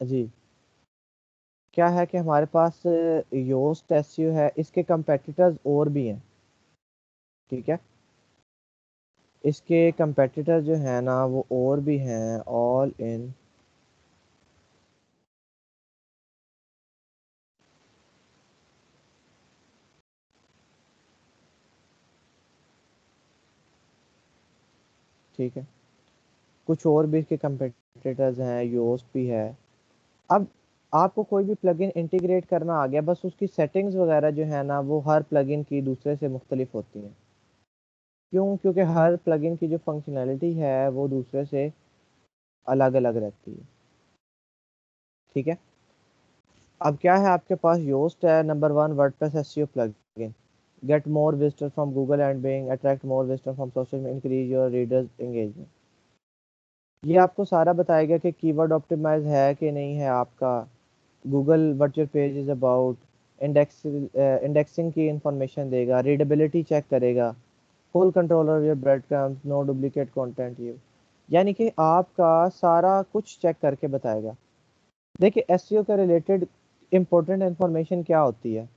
जी। क्या है कि हमारे पास योस्ट एस है, इसके कंपेटिटर्स और भी हैं। ठीक है? इसके कंपेटिटर जो है ना, वो और भी हैं ऑल इन ठीक है? कुछ और भी इसके कंपेटिटर्स हैं योस्ट भी है। अब आपको कोई भी प्लगइन इंटीग्रेट करना आ गया, बस उसकी सेटिंग्स वगैरह जो है ना, वो हर प्लगइन की दूसरे से मुख्तलिफ़ होती हैं। क्यों? क्योंकि हर प्लगइन की जो फंक्शनैलिटी है, वो दूसरे से अलग अलग रहती है। ठीक है? अब क्या है आपके पास? योस्ट है number one WordPress S C plugin get more visitor from Google and Bing attract more visitor from social increase your readers engagement ये आपको सारा बताएगा कि कीवर्ड ऑप्टिमाइज है कि नहीं है आपका? Google your page is about index indexing की इंफॉर्मेशन देगा रीडेबिलिटी चेक करेगा full control of your breadcrumbs no duplicate content you यानी कि आपका सारा कुछ चेक करके बताएगा। देखिए एस e के रिलेटेड इम्पोर्टेंट इंफॉर्मेशन क्या होती है?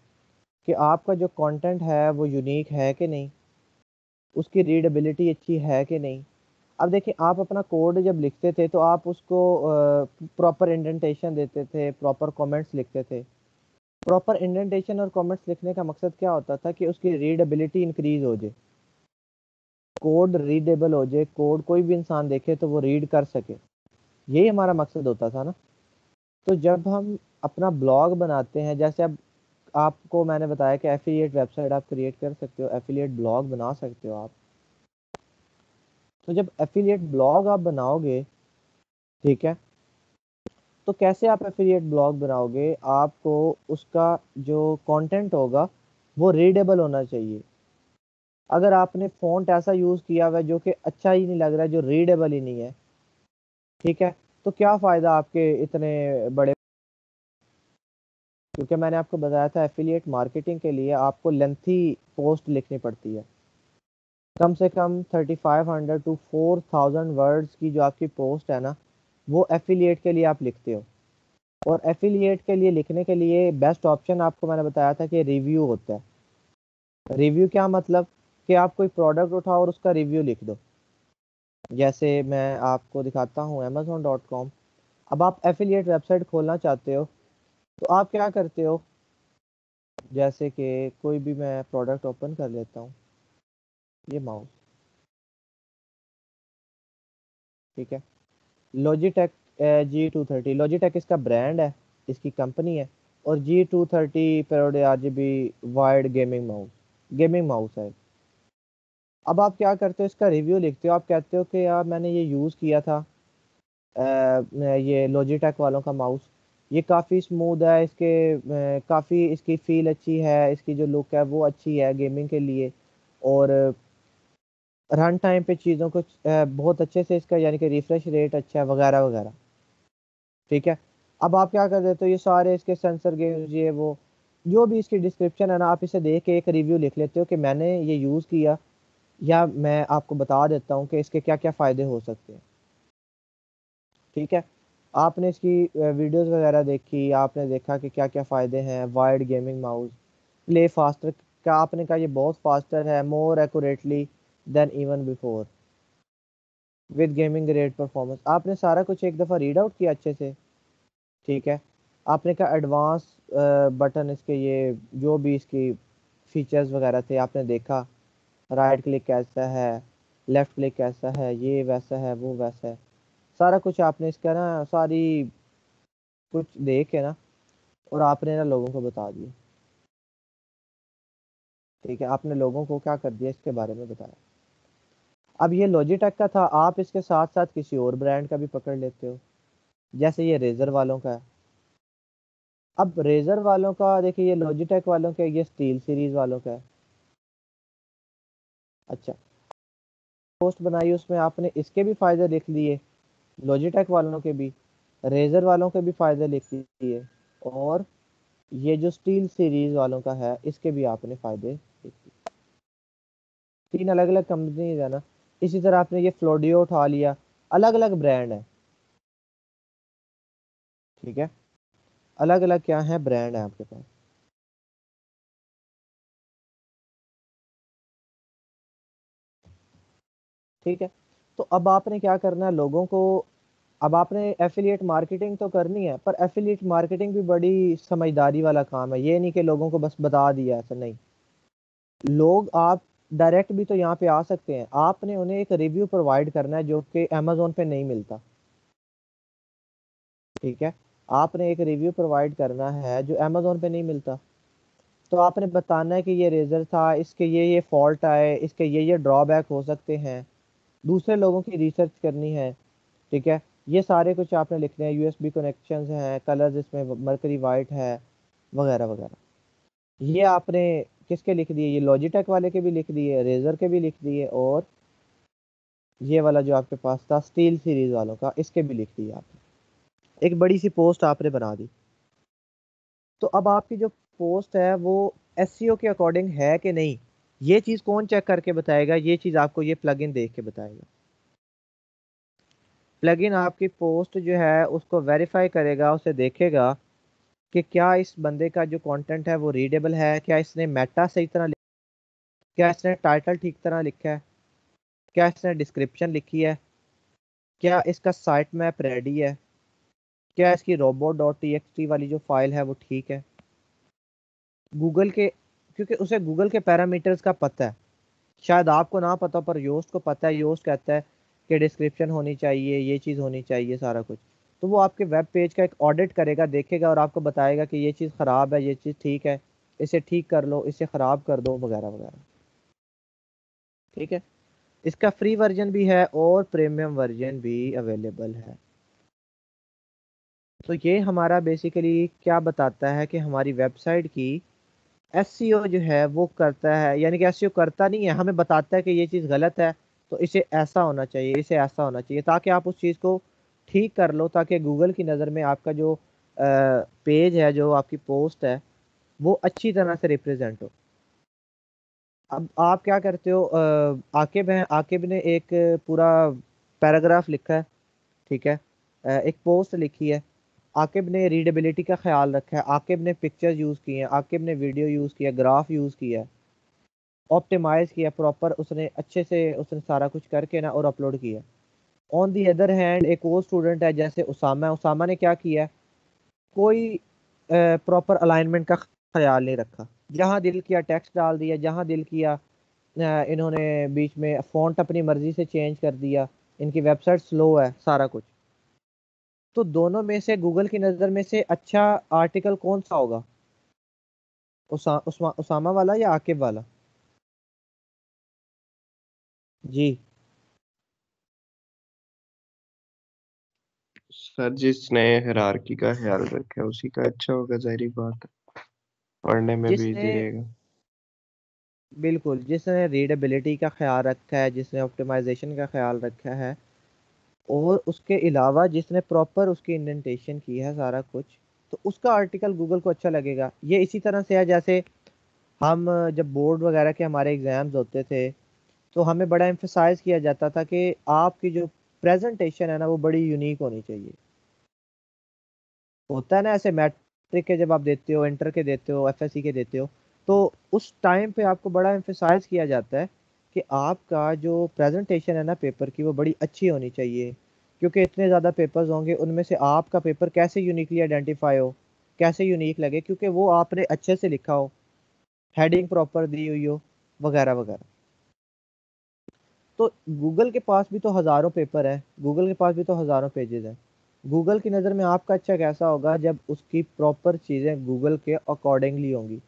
कि आपका जो कंटेंट है, वो यूनिक है कि नहीं? उसकी रीडेबिलिटी अच्छी है कि नहीं? अब देखिए, आप अपना कोड जब लिखते थे तो आप उसको प्रॉपर इंडेंटेशन देते थे प्रॉपर कमेंट्स लिखते थे। प्रॉपर इंडेंटेशन और कमेंट्स लिखने का मकसद क्या होता था कि उसकी रीडेबिलिटी इंक्रीज हो जाए। कोड रीडेबल हो जाए कोड कोई भी इंसान देखे तो वो रीड कर सके। यही हमारा मकसद होता था ना। तो जब हम अपना ब्लॉग बनाते हैं, जैसे अब आपको मैंने बताया कि एफिलिएट वेबसाइट आप क्रिएट कर सकते हो एफिलिएट ब्लॉग बना सकते हो आप। तो जब एफिलिएट ब्लॉग आप बनाओगे, ठीक है तो कैसे आप एफिलिएट ब्लॉग बनाओगे? आपको उसका जो कंटेंट होगा, वो रीडेबल होना चाहिए। अगर आपने फ़ॉन्ट ऐसा यूज़ किया हुआ जो कि अच्छा ही नहीं लग रहा है, जो रीडेबल ही नहीं है, ठीक है तो क्या फ़ायदा आपके इतने बड़े? क्योंकि मैंने आपको बताया था एफिलिएट मार्केटिंग के लिए आपको लेंथी पोस्ट लिखनी पड़ती है। कम से कम thirty five hundred to four thousand words की जो आपकी पोस्ट है ना, वो एफिलिएट के लिए आप लिखते हो। और एफिलिएट के लिए लिखने के लिए बेस्ट ऑप्शन आपको मैंने बताया था कि रिव्यू होता है। रिव्यू क्या मतलब? कि आप कोई प्रोडक्ट उठाओ और उसका रिव्यू लिख दो। जैसे मैं आपको दिखाता हूँ अमेजोन डॉट कॉम अब आप एफिलिएट वेबसाइट खोलना चाहते हो तो आप क्या करते हो? जैसे कि कोई भी मैं प्रोडक्ट ओपन कर लेता हूँ। ये माउस ठीक है। Logitech G two thirty Logitech इसका ब्रांड है इसकी कंपनी है और G two thirty पेरोड R wired gaming mouse gaming mouse है। अब आप क्या करते हो इसका रिव्यू लिखते हो। आप कहते हो कि यार मैंने ये यूज़ किया था आ, ये लॉजिटेक वालों का माउस ये काफ़ी स्मूथ है इसके काफ़ी इसकी फील अच्छी है इसकी जो लुक है वो अच्छी है गेमिंग के लिए। और रन टाइम पे चीज़ों को बहुत अच्छे से इसका यानी कि रिफ्रेश रेट अच्छा है, वगैरह वगैरह। ठीक है? अब आप क्या कर देते हो, ये सारे इसके सेंसर गेम्स ये वो, जो भी इसकी डिस्क्रिप्शन है ना, आप इसे देख के एक रिव्यू लिख लेते हो कि मैंने ये यूज़ किया, या मैं आपको बता देता हूँ कि इसके क्या क्या फ़ायदे हो सकते हैं। ठीक है? आपने इसकी वीडियोस वगैरह देखी, आपने देखा कि क्या क्या फ़ायदे हैं wired gaming mouse play faster क्या आपने कहा ये बहुत फास्टर है more accurately than even before with gaming great performance आपने सारा कुछ एक दफ़ा रीड आउट किया अच्छे से। ठीक है? आपने कहा एडवांस बटन इसके ये, जो भी इसकी फीचर्स वगैरह थे, आपने देखा। राइट क्लिक कैसा है? लेफ़्ट क्लिक कैसा है? ये वैसा है, वो वैसा है। सारा कुछ आपने इसका ना, सारी कुछ देख के ना, और आपने ना लोगों को बता दिया। ठीक है? आपने लोगों को क्या कर दिया इसके बारे में बताया। अब ये लॉजिटेक का था, आप इसके साथ साथ किसी और ब्रांड का भी पकड़ लेते हो। जैसे ये रेजर वालों का है। अब रेजर वालों का, देखिए ये लॉजिटेक वालों का, ये स्टील सीरीज़ वालों का है। अच्छा। पोस्ट बनाई उसमें आपने, इसके भी फ़ायदे लिख लिए। लॉजिटेक वालों के भी रेजर वालों के भी फ़ायदे लिख लिए। और ये जो स्टील सीरीज़ वालों का है, इसके भी आपने फ़ायदे लिख लिए। तीन अलग अलग कंपनीज़ है ना। इसी तरह आपने ये फ्लोडियो उठा लिया। अलग अलग ब्रांड है। ठीक है? अलग अलग क्या है ब्रांड है आपके पास? ठीक है? तो अब आपने क्या करना है? लोगों को, अब आपने एफिलिएट मार्केटिंग तो करनी है, पर एफिलिएट मार्केटिंग भी बड़ी समझदारी वाला काम है। ये नहीं कि लोगों को बस बता दिया ऐसा नहीं। लोग आप डायरेक्ट भी तो यहाँ पे आ सकते हैं। आपने उन्हें एक रिव्यू प्रोवाइड करना है जो कि अमेजोन पे नहीं मिलता। ठीक है? आपने एक रिव्यू प्रोवाइड करना है जो अमेजोन पे नहीं मिलता। तो आपने बताना है कि ये रेजर था, इसके ये ये फॉल्ट आए, इसके ये ये ड्रॉबैक हो सकते हैं। दूसरे लोगों की रिसर्च करनी है। ठीक है? ये सारे कुछ आपने लिखने हैं। यूएसबी कनेक्शंस हैं कलर्स इसमें मरकरी वाइट है, वगैरह वगैरह। ये आपने किसके लिख दिए? ये लॉजिटेक वाले के भी लिख दिए रेजर के भी लिख दिए और ये वाला जो आपके पास था स्टील सीरीज़ वालों का, इसके भी लिख दिए आपने। एक बड़ी सी पोस्ट आपने बना दी। तो अब आपकी जो पोस्ट है, वो एस e के अकॉर्डिंग है कि नहीं? ये चीज़ कौन चेक करके बताएगा? ये चीज़ आपको ये प्लगइन देख के बताएगा। प्लगइन आपकी पोस्ट जो है, उसको वेरीफाई करेगा, उसे देखेगा कि क्या इस बंदे का जो कंटेंट है वो रीडेबल है? क्या इसने मेटा सही तरह क्या इसने टाइटल ठीक तरह लिखा है? क्या इसने डिस्क्रिप्शन लिखी है? क्या इसका साइट मैप रेडी है? क्या इसकी रोबोट डॉट टी वाली जो फ़ाइल है वो ठीक है? गूगल के, क्योंकि उसे गूगल के पैरामीटर्स का पता है। शायद आपको ना पता, पर योस्ट को पता है। योस्ट कहता है कि डिस्क्रिप्शन होनी चाहिए, ये चीज़ होनी चाहिए, सारा कुछ। तो वो आपके वेब पेज का एक ऑडिट करेगा, देखेगा और आपको बताएगा कि ये चीज़ ख़राब है, ये चीज़ ठीक है, इसे ठीक कर लो, इसे ख़राब कर दो, वगैरह वगैरह। ठीक है? इसका फ्री वर्जन भी है और प्रीमियम वर्जन भी अवेलेबल है। तो ये हमारा बेसिकली क्या बताता है कि हमारी वेबसाइट की एस e जो है वो करता है, यानी कि एस e करता नहीं है, हमें बताता है कि ये चीज़ गलत है तो इसे ऐसा होना चाहिए, इसे ऐसा होना चाहिए, ताकि आप उस चीज़ को ठीक कर लो ताकि गूगल की नज़र में आपका जो पेज है, जो आपकी पोस्ट है, वो अच्छी तरह से रिप्रेजेंट हो। अब आप क्या करते हो आकिब हैं, आकिब ने एक पूरा पैराग्राफ लिखा है, ठीक है एक पोस्ट लिखी है। आकिब ने रीडेबिलिटी का ख्याल रखा है, आकिब ने पिक्चर्स यूज़ किए हैं, आकिब ने वीडियो यूज़ किया ग्राफ यूज़ किया है ऑप्टिमाइज किया प्रॉपर उसने अच्छे से उसने सारा कुछ करके ना और अपलोड किया। ऑन दी अदर हैंड एक और स्टूडेंट है जैसे उसामा उसामा ने क्या किया कोई प्रॉपर अलाइनमेंट का ख्याल नहीं रखा। जहाँ दिल किया टेक्स्ट डाल दिया जहाँ दिल किया इन्होंने बीच में फ़ॉन्ट अपनी मर्ज़ी से चेंज कर दिया। इनकी वेबसाइट स्लो है सारा कुछ। तो दोनों में से गूगल की नज़र में से अच्छा आर्टिकल कौन सा होगा? उसा, उसामा वाला या आकिब वाला? जी। सर जिसने हायरार्की का ख्याल रखा उसी का अच्छा होगा ज़ाहिर बात है। पढ़ने में भी इजी रहेगा। बिल्कुल जिसने रीडेबिलिटी का ख्याल रखा है जिसने ऑप्टिमाइजेशन का ख्याल रखा है और उसके अलावा जिसने प्रॉपर उसकी इंडेंटेशन की है सारा कुछ तो उसका आर्टिकल गूगल को अच्छा लगेगा। ये इसी तरह से है जैसे हम जब बोर्ड वगैरह के हमारे एग्ज़ाम्स होते थे तो हमें बड़ा एम्फोसाइज किया जाता था कि आपकी जो प्रेजेंटेशन है ना वो बड़ी यूनिक होनी चाहिए। होता है ना ऐसे मैट्रिक के जब आप देते हो इंटर के देते हो एफएससी के देते हो तो उस टाइम पे आपको बड़ा एम्फोसाइज किया जाता है कि आपका जो प्रेजेंटेशन है ना पेपर की, वो बड़ी अच्छी होनी चाहिए। क्योंकि इतने ज़्यादा पेपर्स होंगे, उनमें से आपका पेपर कैसे यूनिकली आइडेंटिफाई हो, कैसे यूनिक लगे, क्योंकि वो आपने अच्छे से लिखा हो हेडिंग प्रॉपर दी हुई हो, वगैरह वगैरह। तो गूगल के पास भी तो हज़ारों पेपर है गूगल के पास भी तो हज़ारों पेजेस हैं। गूगल की नज़र में आपका अच्छा कैसा होगा जब उसकी प्रॉपर चीज़ें गूगल के अकॉर्डिंगली होंगी।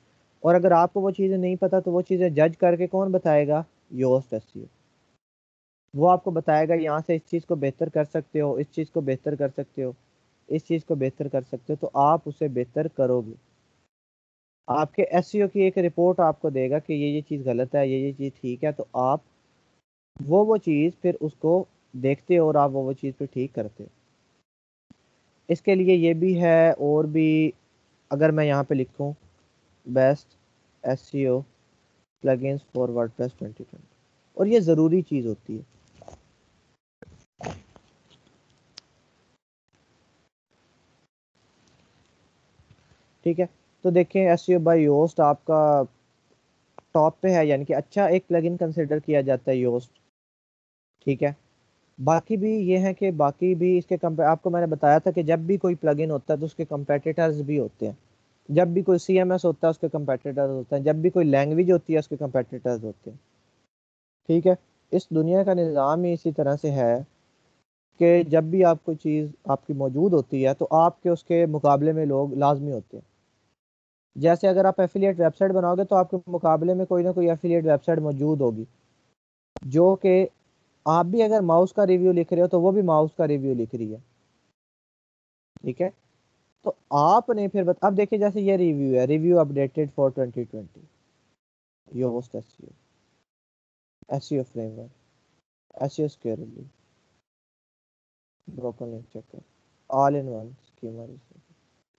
और अगर आपको वो चीज़ें नहीं पता तो वो चीज़ें जज करके कौन बताएगा? योस्ट एस वो आपको बताएगा, यहाँ से इस चीज़ को बेहतर कर सकते हो, इस चीज़ को बेहतर कर सकते हो, इस चीज़ को बेहतर कर सकते हो तो आप उसे बेहतर करोगे। आपके एस की एक रिपोर्ट आपको देगा कि ये ये चीज़ गलत है, ये ये चीज़ ठीक है तो आप वो वो चीज़ फिर उसको देखते हो और आप वो वो चीज़ फिर ठीक करते हो। इसके लिए ये भी है और भी, अगर मैं यहाँ पे लिखूँ best S C O plugins for WordPress twenty twenty और ये ज़रूरी चीज़ होती है। ठीक है? तो देखें S E O by Yoast आपका टॉप पे है, यानी कि अच्छा एक प्लगइन कंसिडर किया जाता है योस्ट ठीक है? बाकी भी ये है कि बाकी भी इसके आपको मैंने बताया था कि जब भी कोई प्लगइन होता है तो उसके कंपेटिटर्स भी होते हैं। जब भी कोई सीएमएस होता है, उसके कंपेटिटर्स होते हैं। जब भी कोई लैंग्वेज होती है, उसके कंपेटिटर्स होते हैं। ठीक है? इस दुनिया का निज़ाम ही इसी तरह से है कि जब भी आप कोई चीज़ आपकी मौजूद होती है तो आपके उसके मुकाबले में लोग लाजमी होते हैं। जैसे अगर आप एफिलिएट वेबसाइट बनाओगे तो आपके मुकाबले में कोई ना कोई एफिलिएट वेबसाइट मौजूद होगी, जो कि आप भी अगर माउस का रिव्यू लिख रहे हो तो वो भी माउस का रिव्यू लिख रही है। ठीक है? तो आपने फिर बता, अब देखिए, जैसे ये रिव्यू है, review updated for 2020 Yoast SEO SEO framework. SEO scalable broken checker all in one schema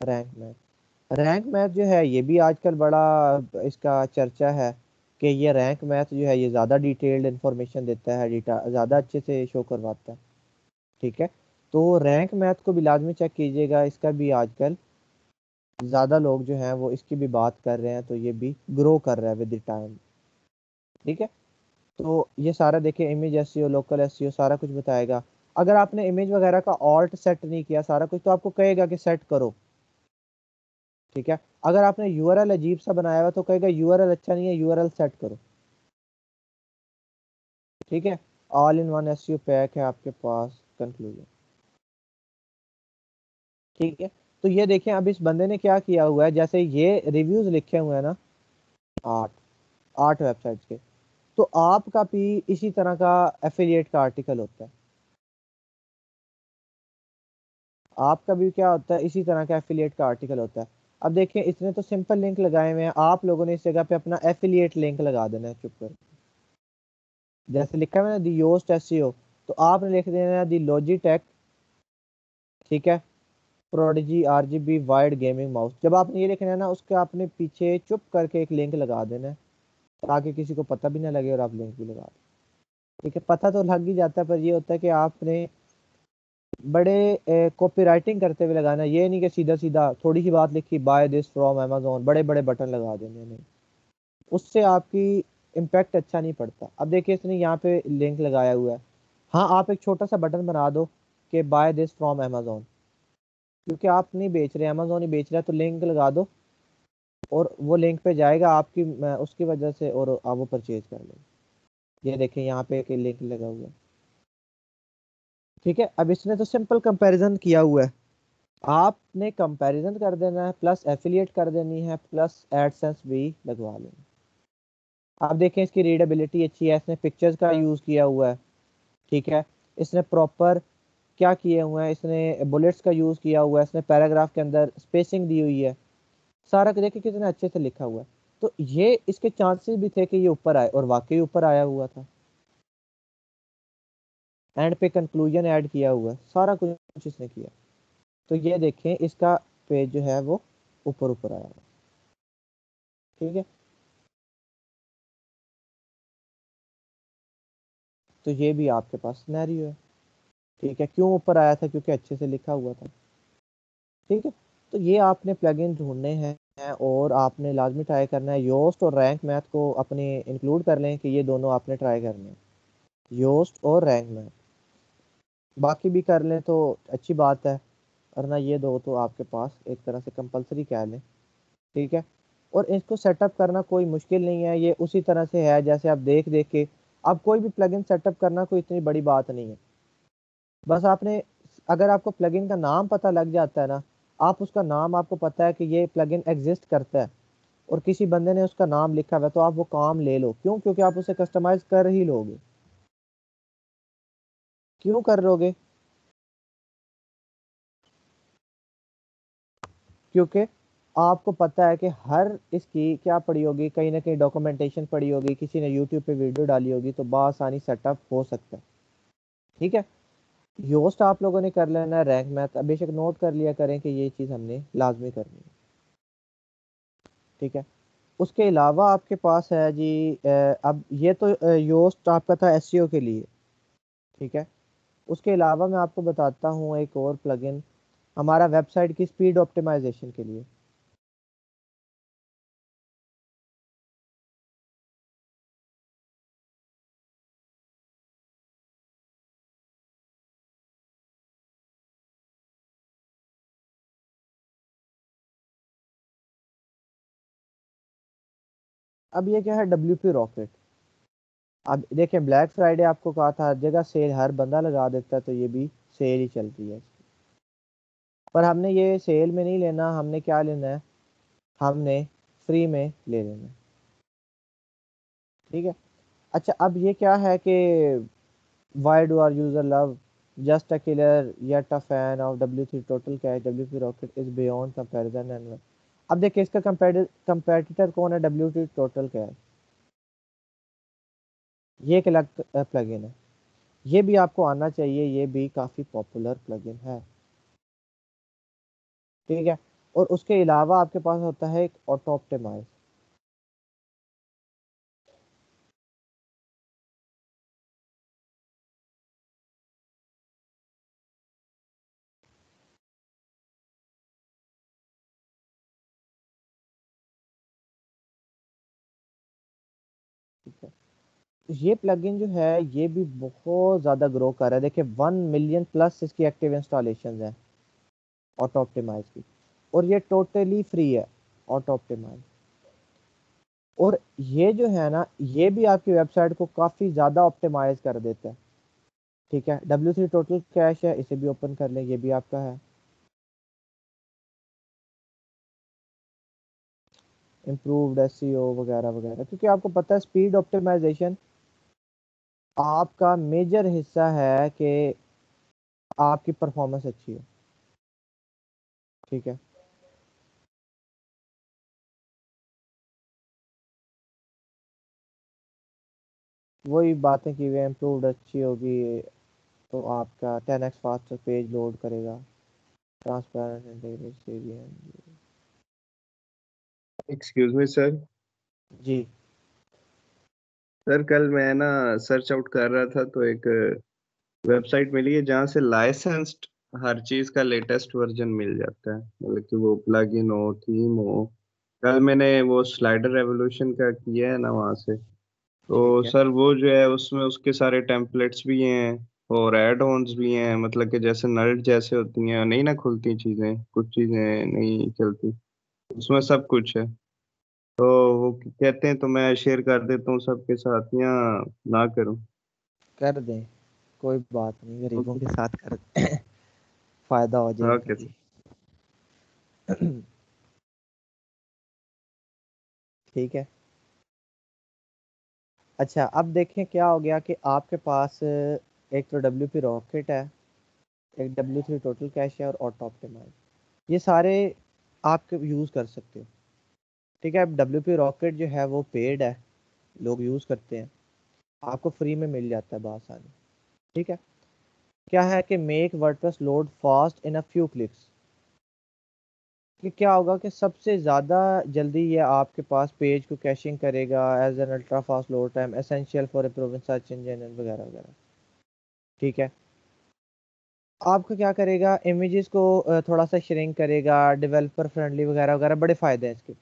rank math rank math जो है, ये भी आजकल बड़ा इसका चर्चा है। कि ये रैंक मैथ जो है, ये ज़्यादा डिटेल्ड इन्फॉर्मेशन देता है डेटा ज़्यादा अच्छे से शो करवाता है। ठीक है? तो रैंक मैथ को भी लाजमी चेक कीजिएगा। इसका भी आजकल ज़्यादा लोग जो हैं, वो इसकी भी बात कर रहे हैं तो ये भी ग्रो कर रहा है विद द टाइम ठीक है? तो ये सारा देखिए इमेज एस लोकल एस सारा कुछ बताएगा। अगर आपने इमेज वगैरह का ऑल्ट सेट नहीं किया, सारा कुछ तो आपको कहेगा कि सेट करो। ठीक है? अगर आपने यूआरएल अजीब सा बनाया हुआ तो कहेगा यू अच्छा नहीं है यू सेट करो। ठीक है? All in one S pack है आपके पास कंक्लूजन ठीक है? तो ये देखें, अब इस बंदे ने क्या किया हुआ है? जैसे ये रिव्यूज़ लिखे हुए हैं ना आठ आठ वेबसाइट्स के तो आपका भी इसी तरह का एफिलिएट का आर्टिकल होता है। आपका भी क्या होता है? इसी तरह का एफिलिएट का आर्टिकल होता है। अब देखिए इसने तो सिंपल लिंक लगाए हुए हैं। आप लोगों ने इस जगह पे अपना एफिलिएट लिंक लगा देना है, चुप कर। जैसे लिखा है ना दी योस्ट एस तो आपने लिख देना है दी लॉजिटेक ठीक है prodigy R G B wired gaming mouse जब आपने ये लिखना है ना, उसके आपने पीछे चुप करके एक लिंक लगा देना है, ताकि किसी को पता भी ना लगे और आप लिंक भी लगा दें। ठीक है, पता तो लग ही जाता है, पर ये होता है कि आपने बड़े कॉपी राइटिंग करते हुए लगाना, ये नहीं कि सीधा सीधा थोड़ी सी बात लिखी बाय दिस फ्रॉम अमेजोन बड़े बड़े बटन लगा देने नहीं उससे आपकी इम्पैक्ट अच्छा नहीं पड़ता। अब देखिए इसने यहाँ पे लिंक लगाया हुआ है। हाँ आप एक छोटा सा बटन बना दो कि बाय दिस फ्रॉम अमेजोन क्योंकि आप नहीं बेच रहे अमेजोन ही बेच रहा है तो लिंक लगा दो और वो लिंक पे जाएगा आपकी उसकी वजह से और आप वो परचेज कर लेंगे। ये देखें यहाँ पे एक लिंक लगा हुआ है। ठीक है? अब इसने तो सिंपल कंपैरिजन किया हुआ है। आपने कंपैरिजन कर देना है प्लस एफिलिएट कर देनी है प्लस एडसेंस भी लगवा लेना। आप देखें इसकी रीडेबिलिटी अच्छी है, इसने पिक्चर्स का यूज़ किया हुआ है। ठीक है? इसने प्रॉपर क्या किए हुए हैं? इसने बुलेट्स का यूज़ किया हुआ है, इसने पैराग्राफ के अंदर स्पेसिंग दी हुई है। सारा देखिए कितने अच्छे से लिखा हुआ है। तो ये इसके चांसेस भी थे कि ये ऊपर आए, और वाकई ऊपर आया हुआ था। एंड पे कंक्लूजन ऐड किया हुआ है, सारा कुछ इसने किया। तो ये देखें, इसका पेज जो है वो ऊपर ऊपर आया हुआ ठीक है? तो ये भी आपके पास सिनेरियो है। ठीक है? क्यों ऊपर आया था? क्योंकि अच्छे से लिखा हुआ था। ठीक है? तो ये आपने प्लगइन ढूँढने हैं और आपने लाजमी ट्राई करना है। योस्ट और रैंक मैथ को अपने इंक्लूड कर लें कि ये दोनों आपने ट्राई करने हैं। योस्ट और रैंक मैथ बाकी भी कर लें तो अच्छी बात है, वरना ये दो तो आपके पास एक तरह से कंपलसरी कह लें, ठीक है? और इसको सेटअप करना कोई मुश्किल नहीं है, ये उसी तरह से है जैसे आप देख देख के अब कोई भी प्लगइन सेटअप करना कोई इतनी बड़ी बात नहीं है। बस आपने, अगर आपको प्लगइन का नाम पता लग जाता है ना, आप उसका नाम आपको पता है कि ये प्लगइन एग्जिस्ट करता है, और किसी बंदे ने उसका नाम लिखा हुआ है तो आप वो काम ले लो। क्यों? क्योंकि आप उसे कस्टमाइज कर ही लोगे। क्यों कर लोगे? क्योंकि आपको पता है कि हर इसकी क्या पड़ी होगी, कहीं ना कहीं डॉक्यूमेंटेशन पड़ी होगी, किसी ने यूट्यूब पे वीडियो डाली होगी तो बासानी सेटअप हो सकता है। ठीक है? योस्ट आप लोगों ने कर लेना रैंक मैथ बेशक नोट कर लिया करें कि ये चीज़ हमने लाजमी करनी है। ठीक है? उसके अलावा आपके पास है जी अब ये तो योस्ट आपका था एस के लिए। ठीक है? उसके अलावा मैं आपको बताता हूँ एक और प्लगइन हमारा वेबसाइट की स्पीड ऑप्टिमाइजेशन के लिए। अब ये क्या है डब्ल्यू पी रॉकेट अब देखें ब्लैक फ्राइडे आपको कहा था, हर जगह सेल हर बंदा लगा देता है तो ये भी सेल ही चल रही है। पर हमने ये सेल में नहीं लेना, हमने क्या लेना है? हमने फ्री में ले लेना ठीक है? अच्छा अब ये क्या है कि why do our user love just a killer yet a fan of W three total cache W three rocket is beyond comparison and अब देखिए, इसका कंपेटिटर कौन है डब्ल्यू थ्री टोटल कैश ये एक अलग प्लगइन है। ये भी आपको आना चाहिए, ये भी काफ़ी पॉपुलर प्लगइन है। ठीक है? और उसके अलावा आपके पास होता है एक ऑटो ऑप्टिमाइज ये प्लगइन जो है, ये भी बहुत ज़्यादा ग्रो कर रहा है। देखिए वन मिलियन प्लस इसकी एक्टिव इंस्टॉलेशन है ऑटो ऑप्टिमाइज की। और ये टोटली फ्री है ऑटो ऑप्टिमाइज और ये जो है ना, ये भी आपकी वेबसाइट को काफ़ी ज़्यादा ऑप्टिमाइज कर देता है। ठीक है? डब्ल्यू थ्री टोटल कैश है, इसे भी ओपन कर लें, ये भी आपका है। इम्प्रूव्ड एस वगैरह वगैरह। क्योंकि आपको पता है स्पीड ऑप्टिमाइजेशन आपका मेजर हिस्सा है कि आपकी परफॉर्मेंस अच्छी हो। ठीक है? वही बातें की हुई इम्प्रूव्ड अच्छी होगी तो आपका ten X fast page load करेगा। Transparent excuse me sir ji. Sir कल मैं ना सर्च आउट कर रहा था तो एक वेबसाइट मिली है जहाँ से लाइसेंस्ड हर चीज़ का लेटेस्ट वर्जन मिल जाता है। मतलब कि वो प्लग इन हो थीम हो। कल मैंने वो स्लाइडर रेवोल्यूशन का किया है ना वहाँ से। तो सर वो जो है उसमें उसके सारे टेम्पलेट्स भी हैं और एड ऑन्स भी हैं। मतलब कि जैसे नल्ट जैसे होती हैं नहीं ना खुलती चीज़ें कुछ चीज़ें नहीं चलती। उसमें सब कुछ है। तो वो कहते हैं तो मैं शेयर कर देता हूँ सबके साथ या ना करूँ? कर दें कोई बात नहीं गरीबों के साथ कर फ़ायदा हो जाए ओके ठीक है। अच्छा अब देखें क्या हो गया कि आपके पास एक तो डब्ल्यू पी रॉकेट है एक डब्ल्यू थ्री टोटल कैश है और ऑटो ऑप्टिमाइज ये सारे आप यूज़ कर सकते हो? ठीक है, अब डब्ल्यू रॉकेट जो है वो पेड है, लोग यूज़ करते हैं। आपको फ्री में मिल जाता है बसानी ठीक है? क्या है कि make WordPress load fast in a few clicks कि क्या होगा कि सबसे ज़्यादा जल्दी ये आपके पास पेज को कैशिंग करेगा as an ultra fast load time essential for approving search engine वगैरह वगैरह। ठीक है? आपको क्या करेगा? इमेजेस को थोड़ा सा श्रिंक करेगा डेवलपर फ्रेंडली वगैरह वगैरह, बड़े फ़ायदे हैं इसके।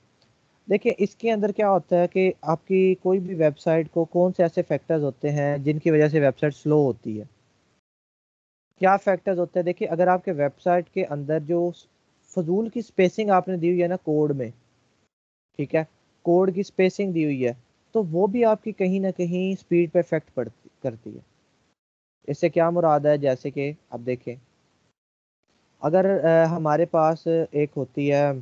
देखिए इसके अंदर क्या होता है कि आपकी कोई भी वेबसाइट को कौन से ऐसे फैक्टर्स होते हैं जिनकी वजह से वेबसाइट स्लो होती है? क्या फैक्टर्स होते हैं? देखिए अगर आपके वेबसाइट के अंदर जो फजूल की स्पेसिंग आपने दी हुई है ना कोड में ठीक है? कोड की स्पेसिंग दी हुई है तो वो भी आपकी कहीं ना कहीं स्पीड पर इफ़ेक्ट पड़ती करती है। इससे क्या मुराद है? जैसे कि आप देखें अगर आ, हमारे पास एक होती है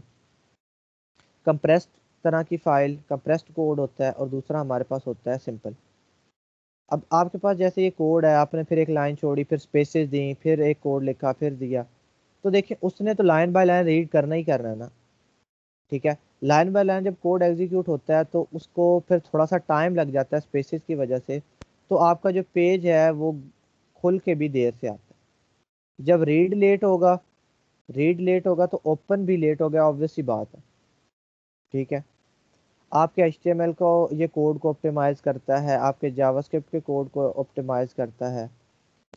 कंप्रेस्ड तरह की फ़ाइल कंप्रेस्ड कोड होता है और दूसरा हमारे पास होता है सिंपल अब आपके पास जैसे ये कोड है, आपने फिर एक लाइन छोड़ी, फिर स्पेसेस दी, फिर एक कोड लिखा, फिर दिया। तो देखिए, उसने तो लाइन बाय लाइन रीड करना ही करना है ना। ठीक है? लाइन बाय लाइन जब कोड एग्जीक्यूट होता है तो उसको फिर थोड़ा सा टाइम लग जाता है स्पेसिस की वजह से। तो आपका जो पेज है, वो खुल के भी देर से आता है। जब रीड लेट होगा रीड लेट होगा तो ओपन भी लेट हो गया ऑब्वियस ही बात है। ठीक है? आपके एचटीएमएल को ये कोड को ऑप्टिमाइज करता है, आपके जावास्क्रिप्ट के कोड को ऑप्टिमाइज करता है,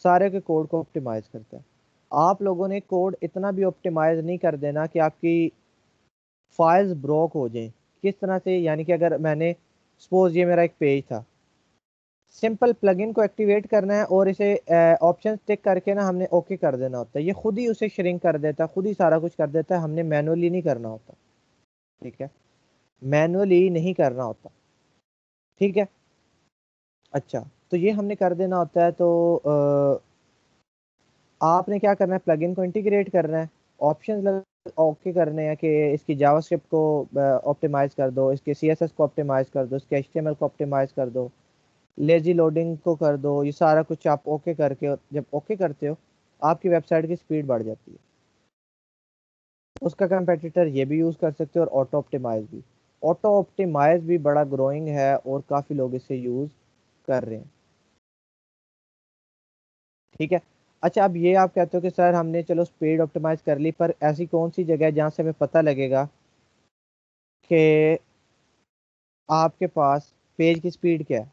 सारे के कोड को ऑप्टिमाइज करता है। आप लोगों ने कोड इतना भी ऑप्टिमाइज नहीं कर देना कि आपकी फाइल्स ब्रोक हो जाएँ। किस तरह से? यानी कि अगर मैंने सपोज़ ये मेरा एक पेज था। सिंपल प्लगइन को एक्टिवेट करना है और इसे ऑप्शन टिक करके ना हमने ओके कर देना होता है। ये खुद ही उसे श्रिंक कर देता है, खुद ही सारा कुछ कर देता है, हमने मैनुअली नहीं करना होता। ठीक है? मैनुअली नहीं करना होता। ठीक है? अच्छा तो ये हमने कर देना होता है तो आ, आपने क्या करना है? प्लगइन को इंटीग्रेट करना है। ऑप्शन ओके करने हैं कि इसकी जावास्क्रिप्ट को ऑप्टिमाइज कर दो इसके सीएसएस को ऑप्टिमाइज कर दो इसके एचटीएमएल को ऑप्टिमाइज कर दो लेजी लोडिंग को कर दो ये सारा कुछ आप ओके करके जब ओके करते हो आपकी वेबसाइट की स्पीड बढ़ जाती है। उसका कंपेटिटर ये भी यूज़ कर सकते हो और ऑटो ऑप्टिमाइज भी। ऑटो ऑप्टिमाइज भी बड़ा ग्रोइंग है और काफ़ी लोग इसे यूज़ कर रहे हैं। ठीक है? अच्छा अब ये आप कहते हो कि सर हमने चलो स्पीड ऑप्टिमाइज कर ली, पर ऐसी कौन सी जगह है जहाँ से हमें पता लगेगा कि आपके पास पेज की स्पीड क्या है?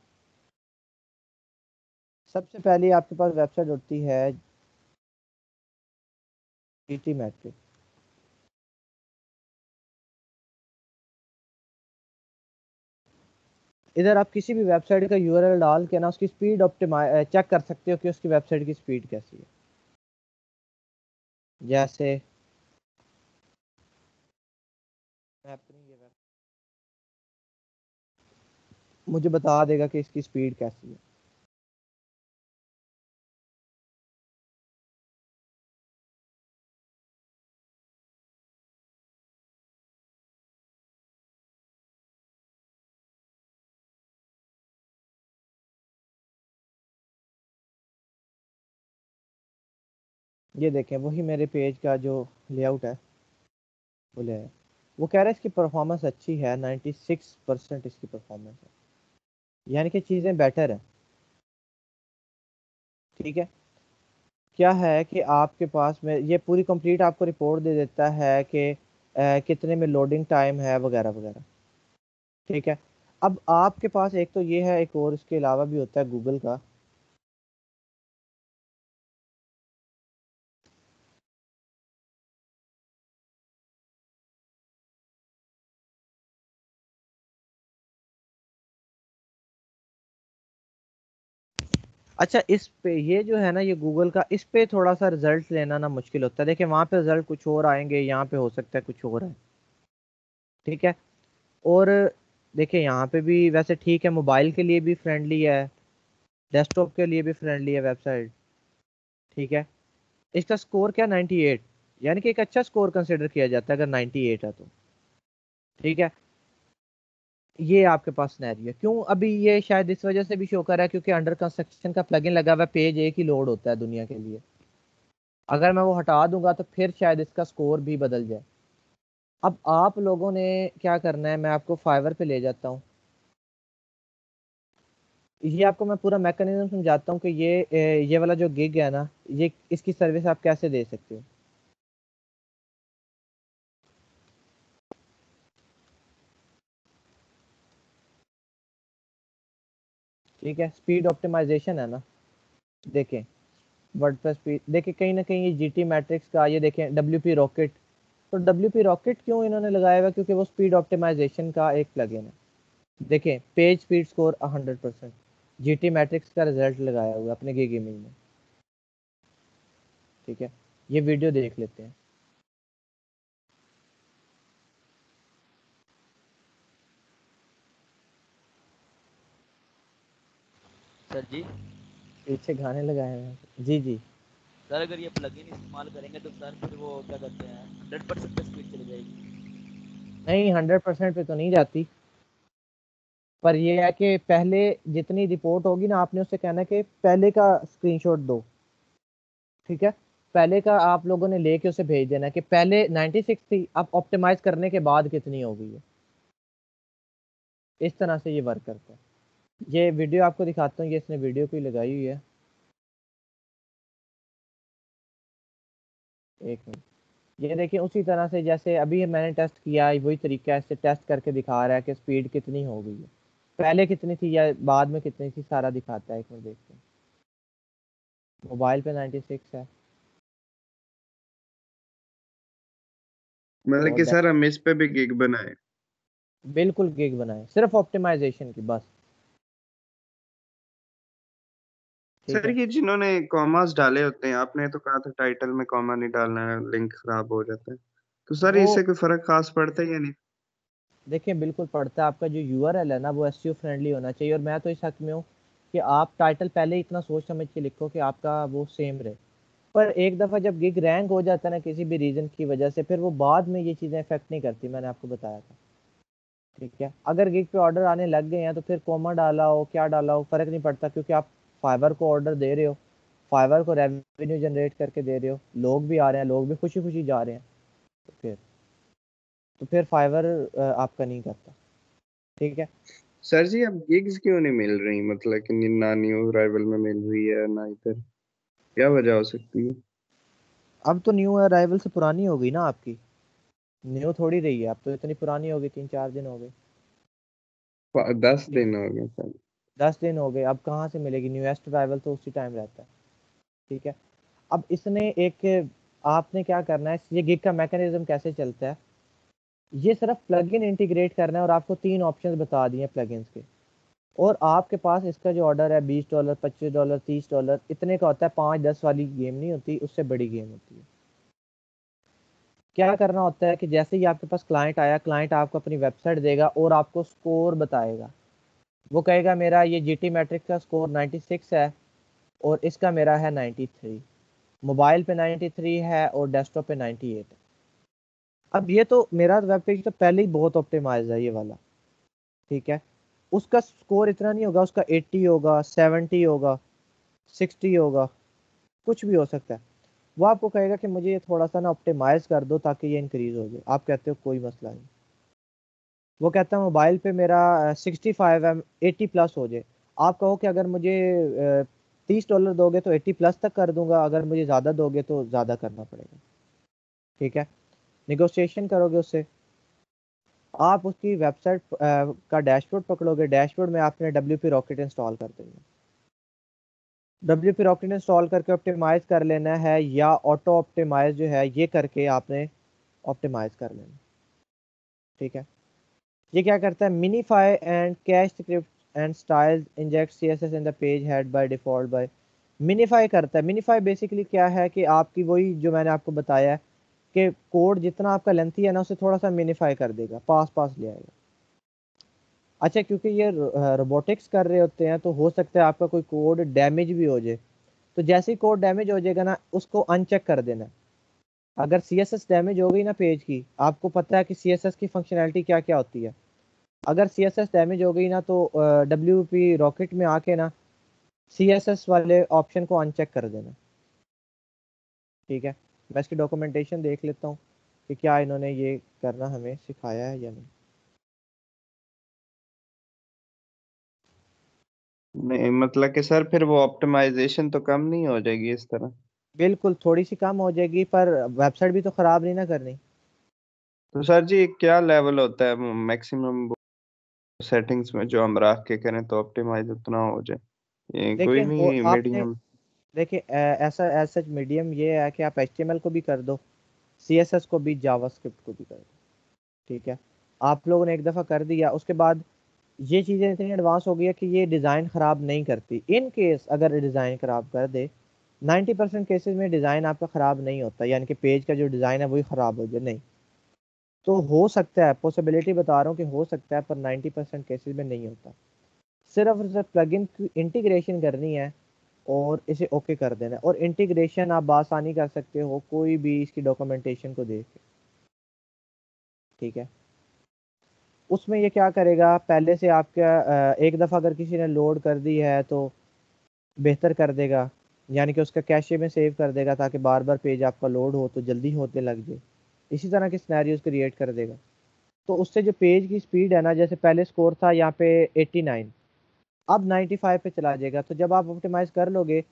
सबसे पहले आपके पास वेबसाइट होती है जी मैट्रिक इधर आप किसी भी वेबसाइट का यूआरएल डाल के ना उसकी स्पीड ऑप्टिमाइज चेक कर सकते हो कि उसकी वेबसाइट की स्पीड कैसी है। जैसे मुझे बता देगा कि इसकी स्पीड कैसी है। ये देखें, वही मेरे पेज का जो लेआउट है, वो ले वो कह रहा है इसकी परफॉर्मेंस अच्छी है 96 परसेंट इसकी परफॉर्मेंस है। यानी कि चीज़ें बेटर हैं। ठीक है? क्या है कि आपके पास में, ये पूरी कंप्लीट आपको रिपोर्ट दे देता है कि कितने में लोडिंग टाइम है, वगैरह वगैरह। ठीक है? अब आपके पास एक तो ये है, एक और इसके अलावा भी होता है गूगल का। अच्छा इस पे, ये जो है ना, ये गूगल का, इस पे थोड़ा सा रिज़ल्ट लेना ना मुश्किल होता है। देखिए, वहाँ पे रिज़ल्ट कुछ और आएँगे, यहाँ पे हो सकता है कुछ और है। ठीक है? और देखिए, यहाँ पे भी वैसे ठीक है मोबाइल के लिए भी फ्रेंडली है डेस्कटॉप के लिए भी फ्रेंडली है वेबसाइट ठीक है? इसका स्कोर क्या? 98 यानी कि एक अच्छा स्कोर कंसिडर किया जाता है, अगर 98 है तो। ठीक है? ये आपके पास सिनेरियो है। क्यों? अभी ये शायद इस वजह से भी शो कर रहा है क्योंकि अंडर कंस्ट्रक्शन का प्लगइन लगा हुआ पेज एक ही लोड होता है दुनिया के लिए। अगर मैं वो हटा दूँगा तो फिर शायद इसका स्कोर भी बदल जाए। अब आप लोगों ने क्या करना है? मैं आपको फाइवर पे ले जाता हूँ। ये आपको मैं पूरा मैकेनिज्म समझाता हूँ कि ये ये वाला जो गिग है ना, ये इसकी सर्विस आप कैसे दे सकते हो? ठीक है? स्पीड ऑप्टिमाइजेशन है ना? देखें वर्डप्रेस स्पीड देखें, कहीं ना कहीं ये जी टी मैट्रिक्स का, ये देखें डब्ल्यू पी रॉकेट तो डब्ल्यू पी रॉकेट क्यों इन्होंने लगाया हुआ? क्योंकि वो स्पीड ऑप्टिमाइजेशन का एक प्लगइन है। देखें page speed score hundred percent G T matrix का रिज़ल्ट लगाया हुआ अपने गिग इमेज में। ठीक है? ये वीडियो देख लेते हैं। सर जी। पीछे गाने लगाए हैं। जी जी। सर अगर ये प्लगइन इस्तेमाल करेंगे तो सर फिर वो क्या करते हैं हंड्रेड परसेंट पे स्पीड चली जाएगी। नहीं हंड्रेड परसेंट पे तो नहीं जाती। पर ये है कि पहले जितनी रिपोर्ट होगी ना आपने उससे कहना कि पहले का स्क्रीनशॉट दो। ठीक है? पहले का आप लोगों ने लेके उसे भेज देना कि पहले 96 थी अब ऑप्टिमाइज करने के बाद कितनी हो गई है। इस तरह से ये वर्क करता है। ये वीडियो आपको दिखाता हूँ ये इसने वीडियो कोई लगाई हुई है। एक मिनट। ये देखिए उसी तरह से जैसे अभी मैंने टेस्ट किया वही तरीका ऐसे टेस्ट करके दिखा रहा है कि स्पीड कितनी हो गई है। पहले कितनी थी या बाद में कितनी थी सारा दिखाता है एक मिनट देखते हैं। मोबाइल पे 96 है। मतलब कि सर हम इस पे भी गिग बनाए। बिल्कुल गिग बनाए सिर्फ़ ऑप्टिमाइजेशन की बस। सर ये जिन्होंने कॉमास डाले होते हैं आपने तो कहा था टाइटल में कॉमा नहीं डालना है लिंक खराब हो जाता है। तो सर इससे कोई फ़र्क खास पड़ता है या नहीं? देखिए बिल्कुल पड़ता है। आपका जो यूआरएल है ना वो एसईओ फ्रेंडली होना चाहिए। और मैं तो इस हक में हूँ कि आप टाइटल पहले इतना सोच समझ के लिखो कि आपका वो सेम रहे। पर एक दफ़ा जब गिग रैंक हो जाता है ना किसी भी रीज़न की वजह से फिर वो बाद में ये चीज़ें इफ़ेक्ट नहीं करती मैंने आपको बताया था। ठीक है? अगर गिग पे ऑर्डर आने लग गए हैं तो फिर कोमा डाला हो क्या डाला हो फ़र्क नहीं पड़ता क्योंकि आप फाइबर को ऑर्डर दे रहे हो फाइबर को रेवेन्यू जनरेट करके दे रहे हो लोग भी आ रहे हैं लोग भी खुशी खुशी जा रहे हैं तो फिर तो फिर फाइबर आपका नहीं करता ठीक है? सर जी अब गिग्स क्यों नहीं मिल रही? मतलब कि ना न्यू अराइवल में मिल रही है ना इधर क्या वजह हो सकती है? अब तो न्यू अराइवल से पुरानी हो गई ना आपकी न्यू थोड़ी रही है अब तो इतनी पुरानी हो गई तीन चार दिन हो गए। दस दिन हो गए सर। दस दिन हो गए, अब कहाँ से मिलेगी? न्यूएस्ट अराइवल तो उसी टाइम रहता है। ठीक है? अब इसने एक, आपने क्या करना है, ये गिग का मैकेनिज्म कैसे चलता है? ये सिर्फ़ प्लग इन इंटीग्रेट करना है और आपको तीन ऑप्शन बता दिए प्लग के। और आपके पास इसका जो ऑर्डर है, बीस डॉलर पच्चीस डॉलर तीस डॉलर इतने का होता है, पाँच दस वाली गेम नहीं होती, उससे बड़ी गेम होती है। क्या करना होता है कि जैसे ही आपके पास क्लाइंट आया क्लाइंट आपको अपनी वेबसाइट देगा और आपको स्कोर बताएगा। वो कहेगा, मेरा ये जी टी मैट्रिक का स्कोर 96 है और इसका मेरा है 93 मोबाइल पे 93 है और डेस्कटॉप पे 98 है अब ये तो मेरा वेब पेज तो पहले ही बहुत ऑप्टिमाइज है, ये वाला। ठीक है? उसका स्कोर इतना नहीं होगा, उसका 80 होगा 70 होगा 60 होगा, कुछ भी हो सकता है। वो आपको कहेगा कि मुझे ये थोड़ा सा ना ऑप्टिमाइज कर दो ताकि ये इंक्रीज हो जाए। आप कहते हो, कोई मसला नहीं। वो कहता है, मोबाइल पे मेरा 65 फाइव एम एटी प्लस हो जाए। आप कहो कि अगर मुझे तीस डॉलर दोगे तो एट्टी प्लस तक कर दूँगा, अगर मुझे ज़्यादा दोगे तो ज़्यादा करना पड़ेगा। ठीक है? निगोशिएशन करोगे उससे। आप उसकी वेबसाइट का डैशबोर्ड पकड़ोगे। डैशबोर्ड में आपने डब्ल्यू पी रॉकेट इंस्टॉल कर देना। डब्ल्यू पी रॉकेट इंस्टॉल करके ऑप्टिमाइज कर लेना है या ऑटो ऑप्टिमाइज जो है, ये करके आपने ऑप्टिमाइज कर लेना। ठीक है? ये क्या करता है? Minify and cache script and styles inject CSS in the page head by default by minify करता है। मिनीफाई बेसिकली क्या है कि आपकी वही जो मैंने आपको बताया कि कोड जितना आपका लेंथी है ना, उसे थोड़ा सा मिनीफाई कर देगा पास पास ले आएगा। अच्छा क्योंकि ये रोबोटिक्स कर रहे होते हैं तो हो सकता है आपका कोई कोड डैमेज भी हो जाए। तो जैसे ही कोड डैमेज हो जाएगा ना, उसको अनचेक कर देना। अगर सी डैमेज हो गई ना पेज की, आपको पता है कि सीएसएस की फंक्शनैलिटी क्या क्या होती है। अगर सी एस एस डैमेज हो गई ना तो डब्ल्यू पी रॉकेट में आके ना सी एस एस वाले ऑप्शन को अनचेक कर देना। ठीक है? मैं इसकी डॉक्यूमेंटेशन देख लेता हूँ कि क्या इन्होंने ये करना हमें सिखाया है या नहीं। नहीं मतलब कि सर फिर वो ऑप्टिमाइजेशन तो कम नहीं हो जाएगी इस तरह? बिल्कुल थोड़ी सी कम हो जाएगी पर वेबसाइट भी तो ख़राब नहीं ना करनी। तो सर जी क्या लेवल होता है मैक्सिमम सेटिंग्स में जो हम रख के करें तो ऑप्टिमाइज उतना हो जाए। कोई नहीं मीडियम देखिए ऐसा ऐसा मीडियम ये है कि आप एच को भी कर दो सीएसएस को भी जावास्क्रिप्ट को भी कर दो। ठीक है? आप लोगों ने एक दफ़ा कर दिया उसके बाद ये चीज़ें इतनी एडवांस हो गई है कि ये डिज़ाइन ख़राब नहीं करती। इन केस अगर डिज़ाइन ख़राब कर दे 90 परसेंट केसेज में डिज़ाइन आपका ख़राब नहीं होता यानी कि पेज का जो डिज़ाइन है वही ख़राब हो जाए। नहीं तो हो सकता है पॉसिबिलिटी बता रहा हूँ कि हो सकता है, पर 90 परसेंट केसेज में नहीं होता। सिर्फ़ और सिर्फ़ प्लगइन की इंटीग्रेशन करनी है और इसे ओके कर देना है। और इंटीग्रेशन आप आसानी कर सकते हो, कोई भी इसकी डॉक्यूमेंटेशन को देख के। ठीक है? उसमें ये क्या करेगा, पहले से आपका एक दफ़ा अगर किसी ने लोड कर दी है तो बेहतर कर देगा। यानी कि उसका कैशे में सेव कर देगा, ताकि बार बार पेज आपका लोड हो तो जल्दी होते लग जाए। इसी तरह के स्नैरियोज क्रिएट कर देगा। तो उससे जो पेज की स्पीड है ना, जैसे पहले स्कोर था यहाँ पे 89 अब 95 पे चला जाएगा। तो जब आप ऑप्टिमाइज कर लोगे,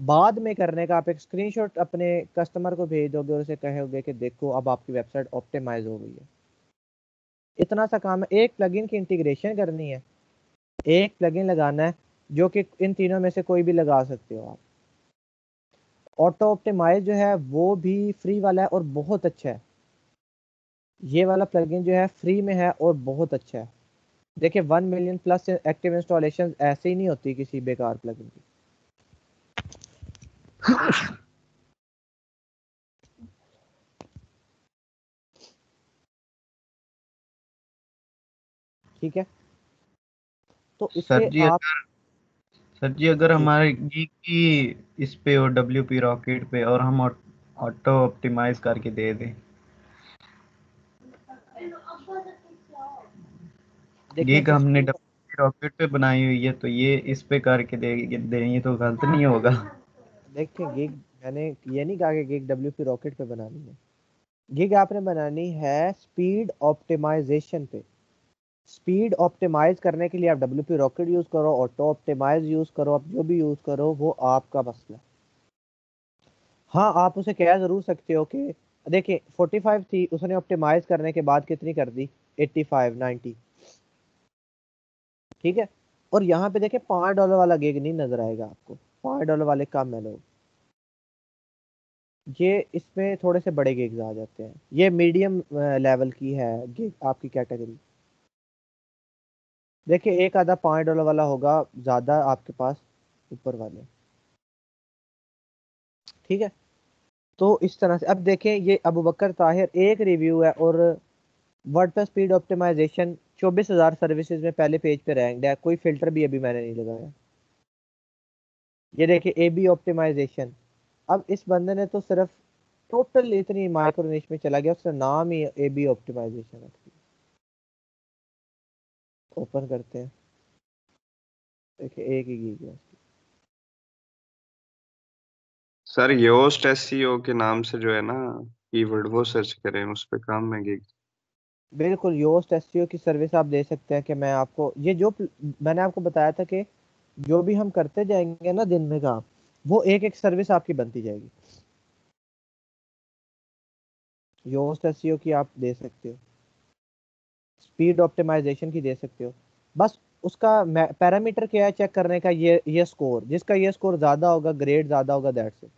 बाद में करने का आप एक स्क्रीनशॉट अपने कस्टमर को भेज दोगे और उसे कहोगे कि देखो, अब आपकी वेबसाइट ऑप्टिमाइज हो गई है। इतना सा काम है। एक प्लगइन की इंटीग्रेशन करनी है। एक प्लगइन लगाना है, जो कि इन तीनों में से कोई भी लगा सकते हो आप। ऑटो ऑप्टिमाइज जो है, वो भी फ्री वाला है और बहुत अच्छा है। ये वाला प्लगइन जो है फ्री में है और बहुत अच्छा है। देखिए one million plus active installation ऐसे ही नहीं होती किसी बेकार प्लगइन की। ठीक है? तो सर जी आप अगर सर जी अगर हमारे गीक की इस पे और डब्ल्यू पी रॉकेट पे और हम ऑटो ऑप्टिमाइज करके दे दें। गीक हमने रॉकेट पे बनाई हुई है तो ये इस पे करके दे दें ये तो गलत नहीं होगा। देखें गिग मैंने ये नहीं कहा कि गिग डब्ल्यू पी रॉकेट पे बनानी है। गिग आपने बनानी है स्पीड ऑप्टिमाइजेशन पे। स्पीड ऑप्टिमाइज करने के लिए आप डब्ल्यू पी रॉकेट यूज़ करो ऑटो ऑप्टिमाइज यूज़ करो आप जो भी यूज़ करो वो आपका मसला हाँ। आप उसे कह ज़रूर सकते हो कि देखिए 45 थी उसने ऑप्टिमाइज करने के बाद कितनी कर दी? 85 90 ठीक है? और यहाँ पे देखिए, पाँच डॉलर वाला गिग नहीं नज़र आएगा आपको। पाँच डॉलर वाले कम है लोग। ये इसमें थोड़े से बड़े गिग्स आ जाते हैं। ये मीडियम लेवल की है गिग आपकी कैटेगरी देखिए, एक आधा पाँच डॉलर वाला होगा ज़्यादा आपके पास ऊपर वाले। ठीक है? तो इस तरह से, अब देखें ये अबू बकर ताहिर एक रिव्यू है और वर्ड पर स्पीड ऑप्टिमाइजेशन चौबीस हज़ार सर्विसेज़ में पहले पेज पे रैंक है। कोई फ़िल्टर भी अभी मैंने नहीं लगाया। ये देखिए ए बी ऑप्टिमाइजेशन अब इस बंदे ने तो सिर्फ़ टोटल इतनी माइक्रो निश में चला गया, उसका नाम ही ए बी ऑप्टिमाइजेशन है। ओपन करते हैं। देखिए एक ही है। सर योस्ट एसईओ के नाम से जो है ना कीवर्ड वो सर्च करें, उस पे काम में गिग बिल्कुल, योस्ट एस की सर्विस आप दे सकते हैं कि मैं आपको, ये जो मैंने आपको बताया था कि जो भी हम करते जाएँगे ना दिन में काम, वो एक एक सर्विस आपकी बनती जाएगी। योस्ट एस की आप दे सकते हो। स्पीड ऑप्टिमाइजेशन की दे सकते हो। बस उसका पैरामीटर क्या है चेक करने का, ये ये स्कोर जिसका ये स्कोर ज़्यादा होगा ग्रेड ज़्यादा होगा दैट्स इट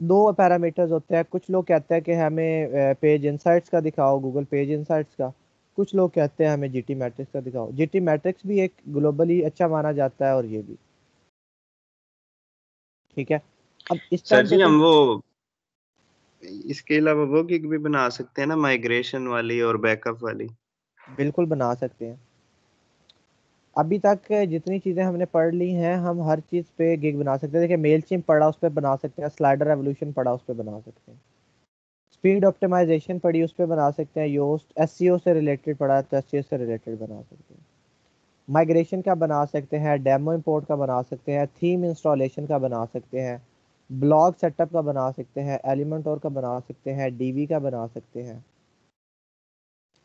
दो पैरामीटर्स होते हैं। कुछ लोग कहते हैं कि हमें पेज इंसाइट्स का दिखाओ गूगल पेज इंसाइट्स का। कुछ लोग कहते हैं हमें जीटी मैट्रिक्स का दिखाओ। जीटी मैट्रिक्स भी एक ग्लोबली अच्छा माना जाता है और ये भी। ठीक है? अब इस सर जी हम तो वो इसके अलावा वो गिग भी बना सकते हैं ना माइग्रेशन वाली और बैकअप वाली। बिल्कुल बना सकते हैं। अभी तक जितनी चीज़ें हमने पढ़ ली हैं हम हर चीज़ पे गिग बना सकते हैं देखिए मेल चिम पढ़ा उस पर बना सकते हैं स्लाइडर रेवोल्यूशन पढ़ा उस पर बना सकते हैं स्पीड ऑप्टिमाइजेशन पढ़ी उस पर बना सकते हैं योस्ट एस से रिलेटेड पढ़ा तो एस से रिलेटेड बना सकते हैं माइग्रेशन का बना सकते हैं डेमो इंपोर्ट का बना सकते हैं थीम इंस्टॉलेशन का बना सकते हैं ब्लॉग सेटअप का बना सकते हैं एलिमेंट और का बना सकते हैं डीवी का बना सकते हैं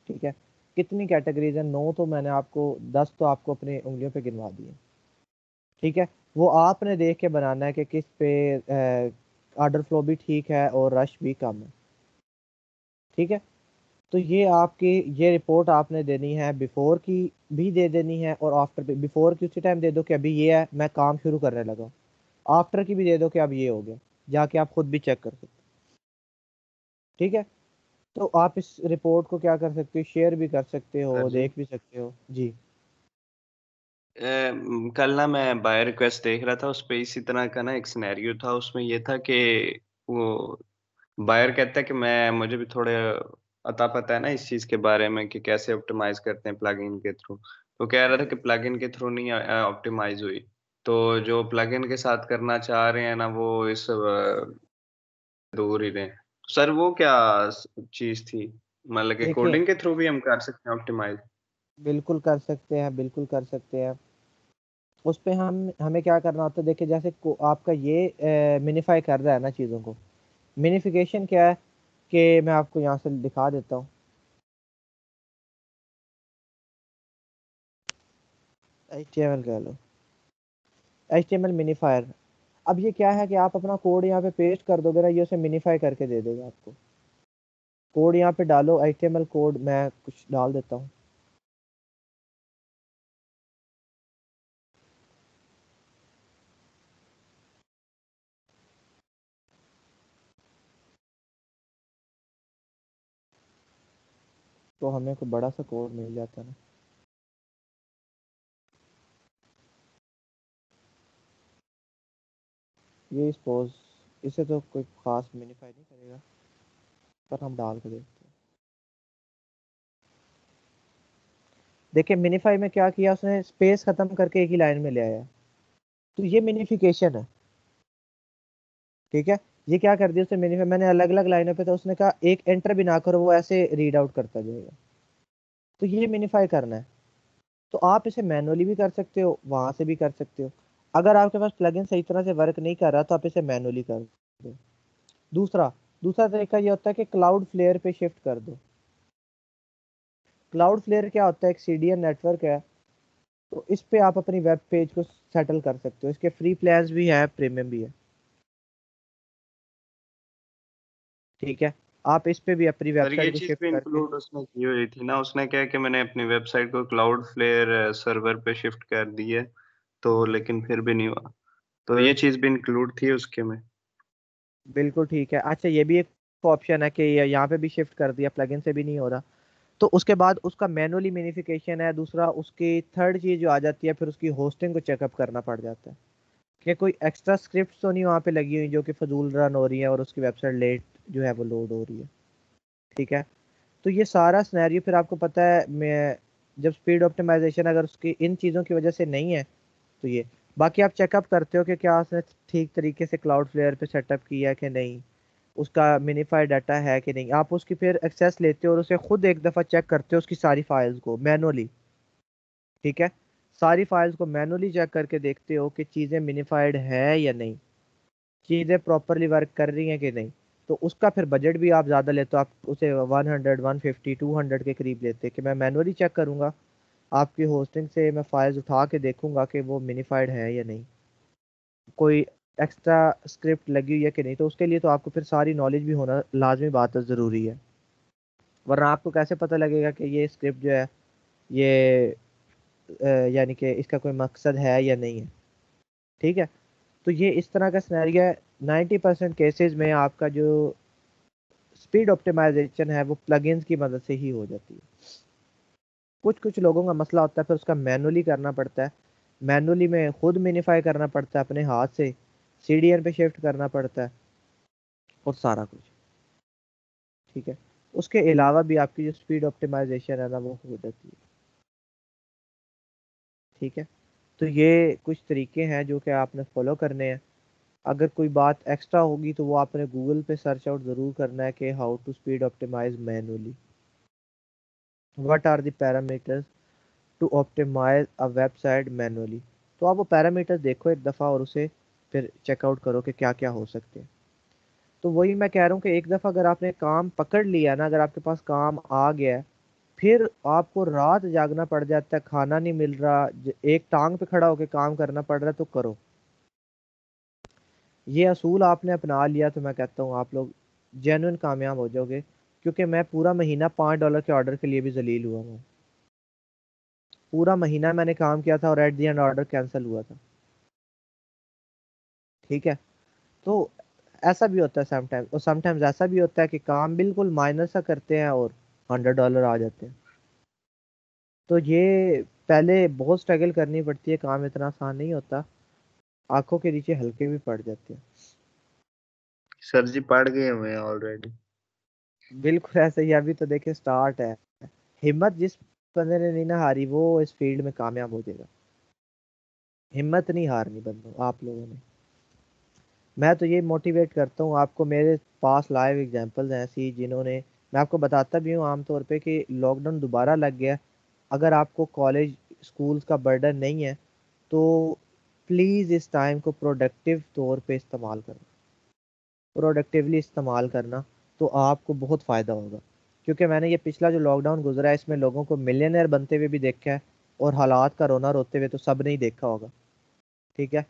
ठीक है कितनी कैटेगरीज हैं? नौ तो मैंने आपको, दस तो आपको अपनी उंगलियों पे गिनवा दिए ठीक है? वो आपने देख के बनाना है कि किस पे ऑर्डर फ्लो भी ठीक है और रश भी कम है। ठीक है? तो ये आपकी, ये रिपोर्ट आपने देनी है बिफोर की भी दे देनी है और आफ्टर भी बिफोर की उसी टाइम दे दो कि अभी ये है, मैं काम शुरू करने लगा आफ्टर की भी दे दो कि अब ये हो गया, जाके आप खुद भी चेक कर सकते ठीक है? तो आप इस रिपोर्ट को क्या कर सकते हो? शेयर भी कर सकते हो सर देख भी सकते हो। जी। ए, कल ना मैं बाय रिक्वेस्ट देख रहा था उस पर इसी तरह का ना एक सिनेरियो था उसमें ये था कि वो बायर कहता है कि मैं मुझे भी थोड़े अता पता है ना इस चीज़ के बारे में कि कैसे ऑप्टिमाइज करते हैं प्लगइन के थ्रू तो कह रहा था कि प्लगइन के थ्रू नहीं ऑप्टिमाइज हुई। तो जो प्लगइन के साथ करना चाह रहे हैं ना वो इस दूर ही रहे। सर वो क्या चीज़ थी? मतलब कि कोडिंग के थ्रू भी हम कर सकते हैं ऑप्टिमाइज बिल्कुल कर सकते हैं बिल्कुल कर सकते हैं। उस पे हम हमें क्या करना होता है देखिए जैसे आपका ये मिनिफाई कर रहा है ना चीज़ों को। मिनिफिकेशन क्या है कि मैं आपको यहाँ से दिखा देता हूँ। एच टी एम एल कह लो। H T M L minifier अब ये क्या है कि आप अपना कोड यहाँ पे पेस्ट कर दोगे ना, ये उसे मिनीफाई करके दे देगा आपको। कोड यहाँ पे डालो एच कोड मैं कुछ डाल देता हूँ। तो हमें कोई बड़ा सा कोड मिल जाता है ना। ये सपोज़ इसे तो कोई खास मिनीफाई नहीं करेगा, पर हम डाल के देखते हैं। देखिए मिनीफाई में क्या किया उसने? स्पेस खत्म करके एक ही लाइन में ले आया। तो ये मिनिफिकेशन है। ठीक है? ये क्या कर दिया उसने मिनीफाई मैंने अलग अलग लाइनों पे तो उसने कहा, एक एंटर भी ना करो, वो ऐसे रीड आउट करता जाएगा। तो ये मिनीफाई करना है। तो आप इसे मैनुअली भी कर सकते हो, वहाँ से भी कर सकते हो। अगर आपके पास प्लगइन सही तरह से वर्क नहीं कर रहा तो आप इसे मैनुअली कर दो। दूसरा दूसरा तरीका ये होता है कि क्लाउड फ्लेयर पे शिफ्ट कर दो। क्लाउड फ्लेयर क्या होता है? एक सीडीएन नेटवर्क है तो इस पे आप अपनी वेब पेज को सेटल कर सकते हो। इसके फ्री प्लान्स भी है प्रीमियम भी है। ठीक है? आप इस पे भी अपनी वेबसाइट को शिफ्ट इंक्लूड उसने की हुई थी ना उसने क्या कि मैंने अपनी वेबसाइट को क्लाउड फ्लेयर सर्वर पे शिफ्ट कर दी है। तो लेकिन फिर भी नहीं हुआ। तो ये चीज़ भी इंक्लूड थी उसके में। बिल्कुल ठीक है। अच्छा ये भी एक ऑप्शन है कि यहाँ पे भी शिफ्ट कर दिया प्लगइन से भी नहीं हो रहा। तो उसके बाद उसका मैनुअली मिनिफिकेशन है दूसरा उसकी थर्ड चीज़ जो आ जाती है फिर उसकी होस्टिंग को चेकअप करना पड़ जाता है। कि कोई एक्स्ट्रा स्क्रिप्ट तो नहीं वहाँ पे लगी हुई जो कि फजूल रन हो रही है और उसकी वेबसाइट लेट जो है वो लोड हो रही है। ठीक है? तो ये सारा स्नैरियो फिर आपको पता है मैं जब स्पीड ऑप्टिमाइजेशन अगर उसकी इन चीज़ों की वजह से नहीं है तो ये। बाकी आप चेकअप करते हो कि क्या उसने ठीक तरीके से क्लाउड फ्लेयर पे सेटअप किया है कि नहीं? उसका मिनीफाइड डाटा है कि नहीं? आप उसकी फिर एक्सेस लेते हो और उसे खुद एक दफ़ा चेक करते हो उसकी सारी फाइल्स को मैनुअली ठीक है? सारी फाइल्स को मैनुअली चेक करके देखते हो कि चीज़ें मिनीफाइड है या नहीं। चीज़ें प्रॉपरली वर्क कर रही हैं कि नहीं? तो उसका फिर बजट भी आप ज़्यादा लेते हो आप उसे 100, 150, 200 के करीब लेते कि मैं मैनुअली चेक करूँगा। आपकी होस्टिंग से मैं फाइल्स उठा के देखूँगा कि वो मिनीफाइड है या नहीं। कोई एक्स्ट्रा स्क्रिप्ट लगी हुई है कि नहीं तो उसके लिए तो आपको फिर सारी नॉलेज भी होना लाजमी बात है, ज़रूरी है। वरना आपको कैसे पता लगेगा कि ये स्क्रिप्ट जो है, ये यानी कि इसका कोई मकसद है या नहीं है? ठीक है? तो ये इस तरह का स्नैरियो है। नाइन्टी परसेंट केसेज में आपका जो स्पीड ऑप्टिमाइजेशन है, वो प्लगइन्स की मदद से ही हो जाती है। कुछ कुछ लोगों का मसला होता है, फिर उसका मैनुअली करना पड़ता है। मैनुअली में खुद मिनीफाई करना पड़ता है, अपने हाथ से सी डी पे शिफ्ट करना पड़ता है, और सारा कुछ। ठीक है? उसके अलावा भी आपकी जो स्पीड ऑप्टिमाइजेशन है ना, वो हो जाती है। ठीक है? तो ये कुछ तरीके हैं जो कि आपने फॉलो करने हैं। अगर कोई बात एक्स्ट्रा होगी तो वो आपने गूगल पे सर्च आउट ज़रूर करना है कि how to speed optimize manually what are the parameters to optimize a website manually तो आप वो पैरामीटर्स देखो एक दफ़ा और उसे फिर चेकआउट करो कि क्या क्या हो सकते हैं। तो वही मैं कह रहा हूँ कि एक दफ़ा अगर आपने काम पकड़ लिया ना, अगर आपके पास काम आ गया फिर आपको रात जागना पड़ जाता है खाना नहीं मिल रहा एक टांग पे खड़ा होकर काम करना पड़ रहा है तो करो। ये असूल आपने अपना लिया तो मैं कहता हूँ आप लोग जेनुइन कामयाब हो जाओगे। क्योंकि मैं पूरा महीना पाँच डॉलर के ऑर्डर के लिए भी जलील हुआ हूँ। पूरा महीना मैंने काम किया था और at the end order cancel हुआ था। ठीक है? तो ऐसा भी होता है समटाइम्स और समटाइम्स ऐसा भी होता है कि काम बिल्कुल माइनर सा करते हैं और हंड्रेड डॉलर आ जाते हैं। तो ये पहले बहुत स्ट्रगल करनी पड़ती है, काम इतना आसान नहीं होता। आँखों के नीचे हल्के भी पड़ जाते हैं। सर जी पड़ गए हुए ऑलरेडी बिल्कुल ऐसे ही, अभी तो देखिए स्टार्ट है। हिम्मत जिस बंदे ने नहीं ना हारी, वो इस फ़ील्ड में कामयाब हो जाएगा। हिम्मत नहीं हारनी बंदो, आप लोगों ने। मैं तो ये मोटिवेट करता हूँ, आपको मेरे पास लाइव एग्जांपल्स हैं ऐसी जिन्होंने, मैं आपको बताता भी हूँ आमतौर पे कि लॉकडाउन दोबारा लग गया। अगर आपको कॉलेज स्कूल का बर्डन नहीं है तो प्लीज़ इस टाइम को प्रोडक्टिव तौर पे इस्तेमाल करना। प्रोडक्टिवली इस्तेमाल करना। तो आपको बहुत फ़ायदा होगा। क्योंकि मैंने ये पिछला जो लॉकडाउन गुजरा है, इसमें लोगों को मिलियनर बनते हुए भी देखा है और हालात का रोना रोते हुए तो सबने ही देखा होगा। ठीक है?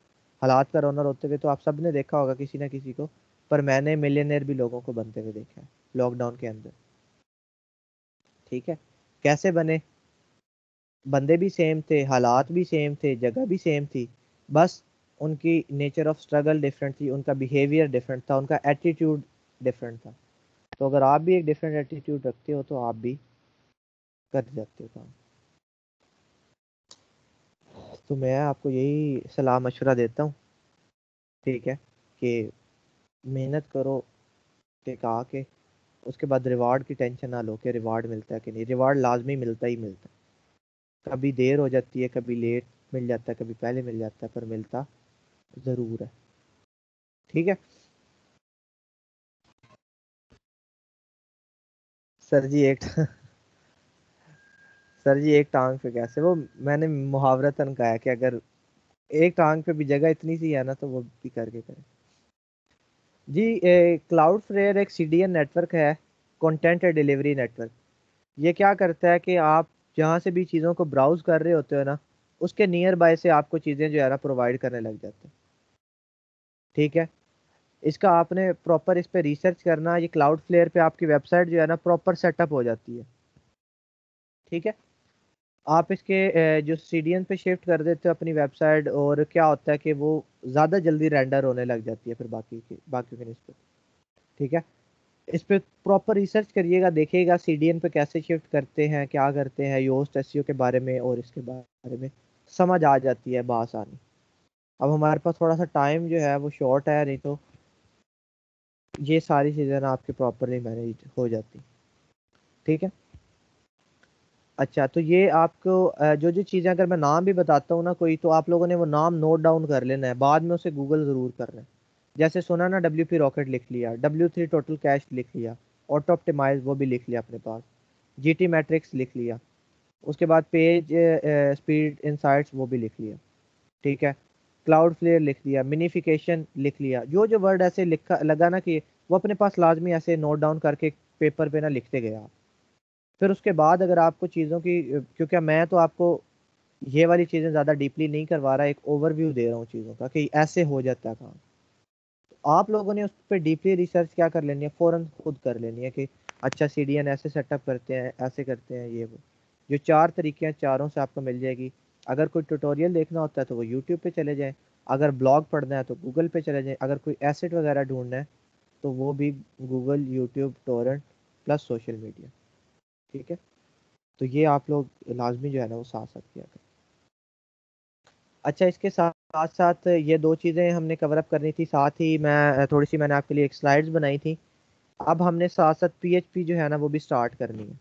हालात का रोना रोते हुए तो आप सबने देखा होगा किसी ना किसी को, पर मैंने मिलियनर भी लोगों को बनते हुए देखा है लॉकडाउन के अंदर। ठीक है? कैसे बने? बंदे भी सेम थे, हालात भी सेम थे, जगह भी सेम थी। बस उनकी नेचर ऑफ़ स्ट्रगल डिफरेंट थी, उनका बिहेवियर डिफरेंट था, उनका एटीट्यूड डिफरेंट था। तो अगर आप भी एक डिफरेंट एटीट्यूड रखते हो तो आप भी कर जाते हो काम। तो मैं आपको यही सलाह मशवरा देता हूँ, ठीक है, कि मेहनत करो टिका के उसके बाद रिवार्ड की टेंशन ना लो कि रिवार्ड मिलता है कि नहीं। रिवार्ड लाजमी मिलता ही मिलता है। कभी देर हो जाती है, कभी लेट मिल जाता है, कभी पहले मिल जाता है, पर मिलता ज़रूर है। ठीक है? सर जी एक सर जी एक टांग पे कैसे वो मैंने मुहावरतन कहा कि अगर एक टांग पे भी जगह इतनी सी है ना तो वो भी करके करें। जी क्लाउड फ्रेयर एक सीडीएन नेटवर्क है कंटेंट डिलीवरी नेटवर्क ये क्या करता है कि आप जहाँ से भी चीज़ों को ब्राउज कर रहे होते हो ना, उसके नियर बाय से आपको चीज़ें जो है ना प्रोवाइड करने लग जाते हैं। ठीक है? इसका आपने प्रॉपर इस पर रिसर्च करना, ये क्लाउड फ्लेयर पे आपकी वेबसाइट जो है ना प्रॉपर सेटअप हो जाती है। ठीक है? आप इसके जो सीडीएन पे शिफ्ट कर देते हो अपनी वेबसाइट और क्या होता है कि वो ज़्यादा जल्दी रेंडर होने लग जाती है फिर बाकी की, बाकी के नस्बत ठीक है? इस पर प्रॉपर रिसर्च करिएगा, देखिएगा सीडीएन पे कैसे शिफ्ट करते हैं, क्या करते हैं योस्ट एस के बारे में और इसके बारे में। समझ आ जाती है बासानी अब हमारे पास थोड़ा सा टाइम जो है वो शॉर्ट है, नहीं तो ये सारी चीज़ें ना आपकी प्रॉपरली मैनेज हो जाती। ठीक है? अच्छा तो ये आपको जो जो चीज़ें अगर मैं नाम भी बताता हूँ ना कोई तो आप लोगों ने वो नाम नोट डाउन कर लेना है। बाद में उसे गूगल ज़रूर करना है जैसे सुना ना डब्ल्यू पी रॉकेट लिख लिया डब्ल्यू थ्री टोटल कैश लिख लिया ऑटो ऑप्टिमाइज वो भी लिख लिया अपने पास जी टी मैट्रिक्स लिख लिया, उसके बाद पेज स्पीड इंसाइट्स वो भी लिख लिया। ठीक है? क्लाउड फ्लेयर लिख लिया मिनीफिकेशन लिख लिया। जो जो वर्ड ऐसे लिखा, लगा ना कि वो अपने पास लाजमी ऐसे नोट डाउन करके पेपर पे ना लिखते गए आप। फिर उसके बाद अगर आपको चीज़ों की, क्योंकि मैं तो आपको ये वाली चीज़ें ज़्यादा डीपली नहीं करवा रहा, एक ओवरव्यू दे रहा हूँ चीज़ों का कि ऐसे हो जाता है काम। तो आप लोगों ने उस पर डीपली रिसर्च क्या कर लेनी है? फ़ौर खुद कर लेनी है कि अच्छा सीडीएन ऐसे सेटअप करते हैं, ऐसे करते हैं, ये वो। जो चार तरीके हैं, चारों से आपको मिल जाएगी। अगर कोई ट्यूटोरियल देखना होता है तो वो यूट्यूब पे चले जाएँ। अगर ब्लॉग पढ़ना है तो गूगल पे चले जाएँ। अगर कोई एसेट वगैरह ढूंढना है तो वो भी Google YouTube torrent plus social media ठीक है? तो ये आप लोग लाजमी जो है ना वो साथ साथ किया करें। अच्छा इसके साथ साथ ये दो चीज़ें हमने कवर अप करनी थी। साथ ही मैं, थोड़ी सी मैंने आपके लिए एक स्लाइड्स बनाई थी। अब हमने साथ साथ पी जो है ना वो भी स्टार्ट करनी है।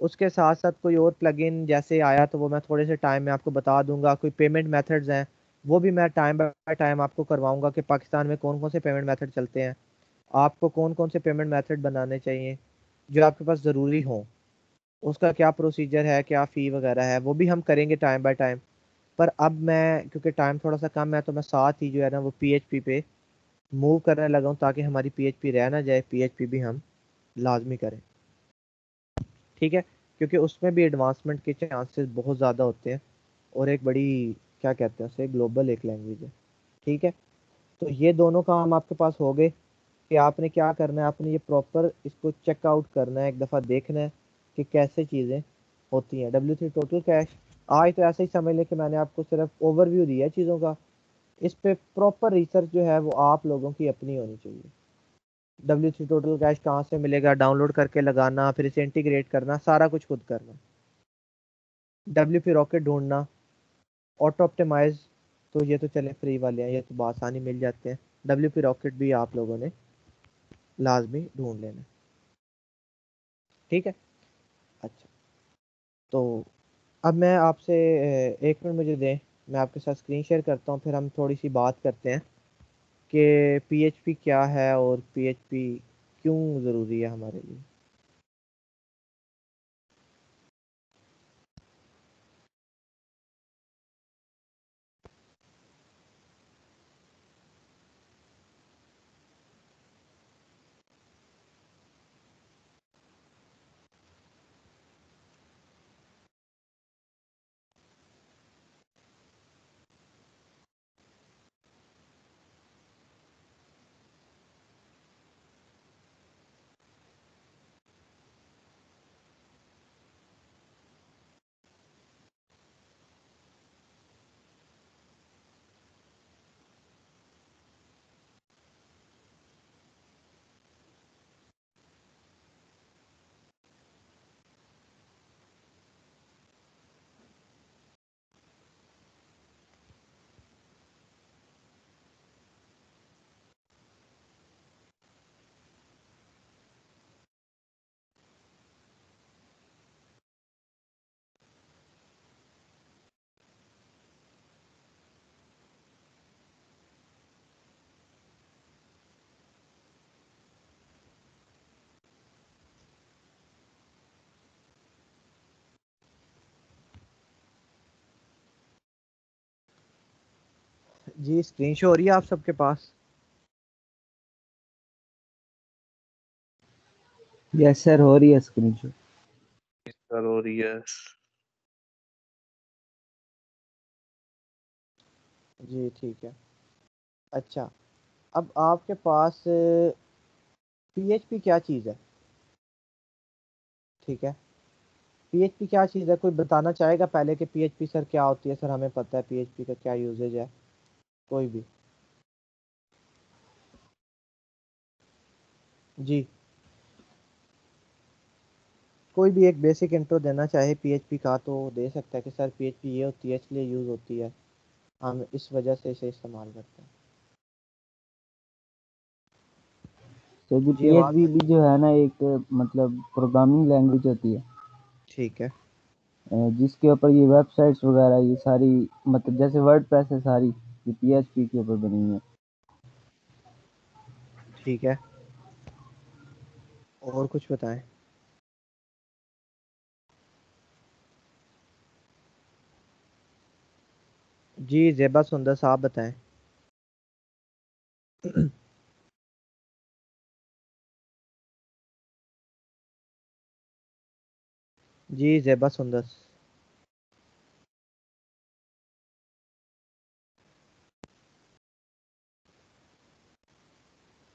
उसके साथ साथ कोई और प्लगइन जैसे आया तो वो मैं थोड़े से टाइम में आपको बता दूँगा, कोई पेमेंट मेथड्स हैं, वो भी मैं टाइम बाय टाइम आपको करवाऊँगा कि पाकिस्तान में कौन कौन से पेमेंट मेथड चलते हैं। आपको कौन कौन से पेमेंट मेथड बनाने चाहिए, जो आपके पास ज़रूरी हो। उसका क्या प्रोसीजर है, क्या फ़ी वगैरह है, वो भी हम करेंगे टाइम बाय टाइम पर अब मैं, क्योंकि टाइम थोड़ा सा कम है तो मैं साथ ही जो है ना वो पीएचपी पे मूव करने लगा हूँ, ताकि हमारी पीएचपी रह ना जाए पीएचपी भी हम लाजमी करें। ठीक है? क्योंकि उसमें भी एडवांसमेंट के चांसेस बहुत ज़्यादा होते हैं और एक बड़ी, क्या कहते हैं उसे ग्लोबल एक लैंग्वेज है। ठीक है? तो ये दोनों काम आपके पास हो गए कि आपने क्या करना है? आपने ये प्रॉपर इसको चेकआउट करना है, एक दफ़ा देखना है कि कैसे चीज़ें होती हैं। डब्ल्यू थ्री टोटल कैश आज तो ऐसे ही समझ लें कि मैंने आपको सिर्फ़ ओवरव्यू दिया है चीज़ों का। इस पर प्रॉपर रिसर्च जो है वो आप लोगों की अपनी होनी चाहिए। डब्ल्यू थ्री टोटल कैश कहाँ से मिलेगा? डाउनलोड करके लगाना, फिर इसे इंटीग्रेट करना, सारा कुछ खुद करना। डब्ल्यू पी रॉकेट ढूंढना। ऑटो ऑप्टिमाइज तो ये तो चले फ्री वाले हैं, ये तो आसानी मिल जाते हैं। डब्ल्यू पी रॉकेट भी आप लोगों ने लाजमी ढूंढ लेना। ठीक है? अच्छा। तो अब मैं आपसे एक मिनट मुझे दें, मैं आपके साथ स्क्रीन शेयर करता हूँ, फिर हम थोड़ी सी बात करते हैं। कि पीएचपी क्या है और पीएचपी क्यों ज़रूरी है हमारे लिए? जी स्क्रीन शो हो रही है आप सबके पास? यस सर हो रही है स्क्रीन शॉट सर हो रही है। जी ठीक है। अच्छा अब आपके पास पीएचपी क्या चीज़ है? ठीक है। पीएचपी क्या चीज़ है? कोई बताना चाहेगा पहले कि पीएचपी सर क्या होती है? सर हमें पता है पीएचपी का क्या यूजेज है। कोई भी। जी। कोई भी एक बेसिक इंट्रो देना चाहे पीएचपी का तो दे सकता है कि सर पीएचपी ये होती है इसलिए यूज़ होती है। हम इस वजह से इसे इस्तेमाल करते हैं। तो जी पीएचपी भी जो है ना एक मतलब प्रोग्रामिंग लैंग्वेज होती है। ठीक है। जिसके ऊपर ये वेबसाइट्स वगैरह ये सारी मतलब जैसे वर्ड प्रेस है सारी ये पीएचपी के ऊपर बनी है। ठीक है। और कुछ बताएँ? जी, जेबा सुंदर साहब बताएँ। जी, जेबा सुंदर।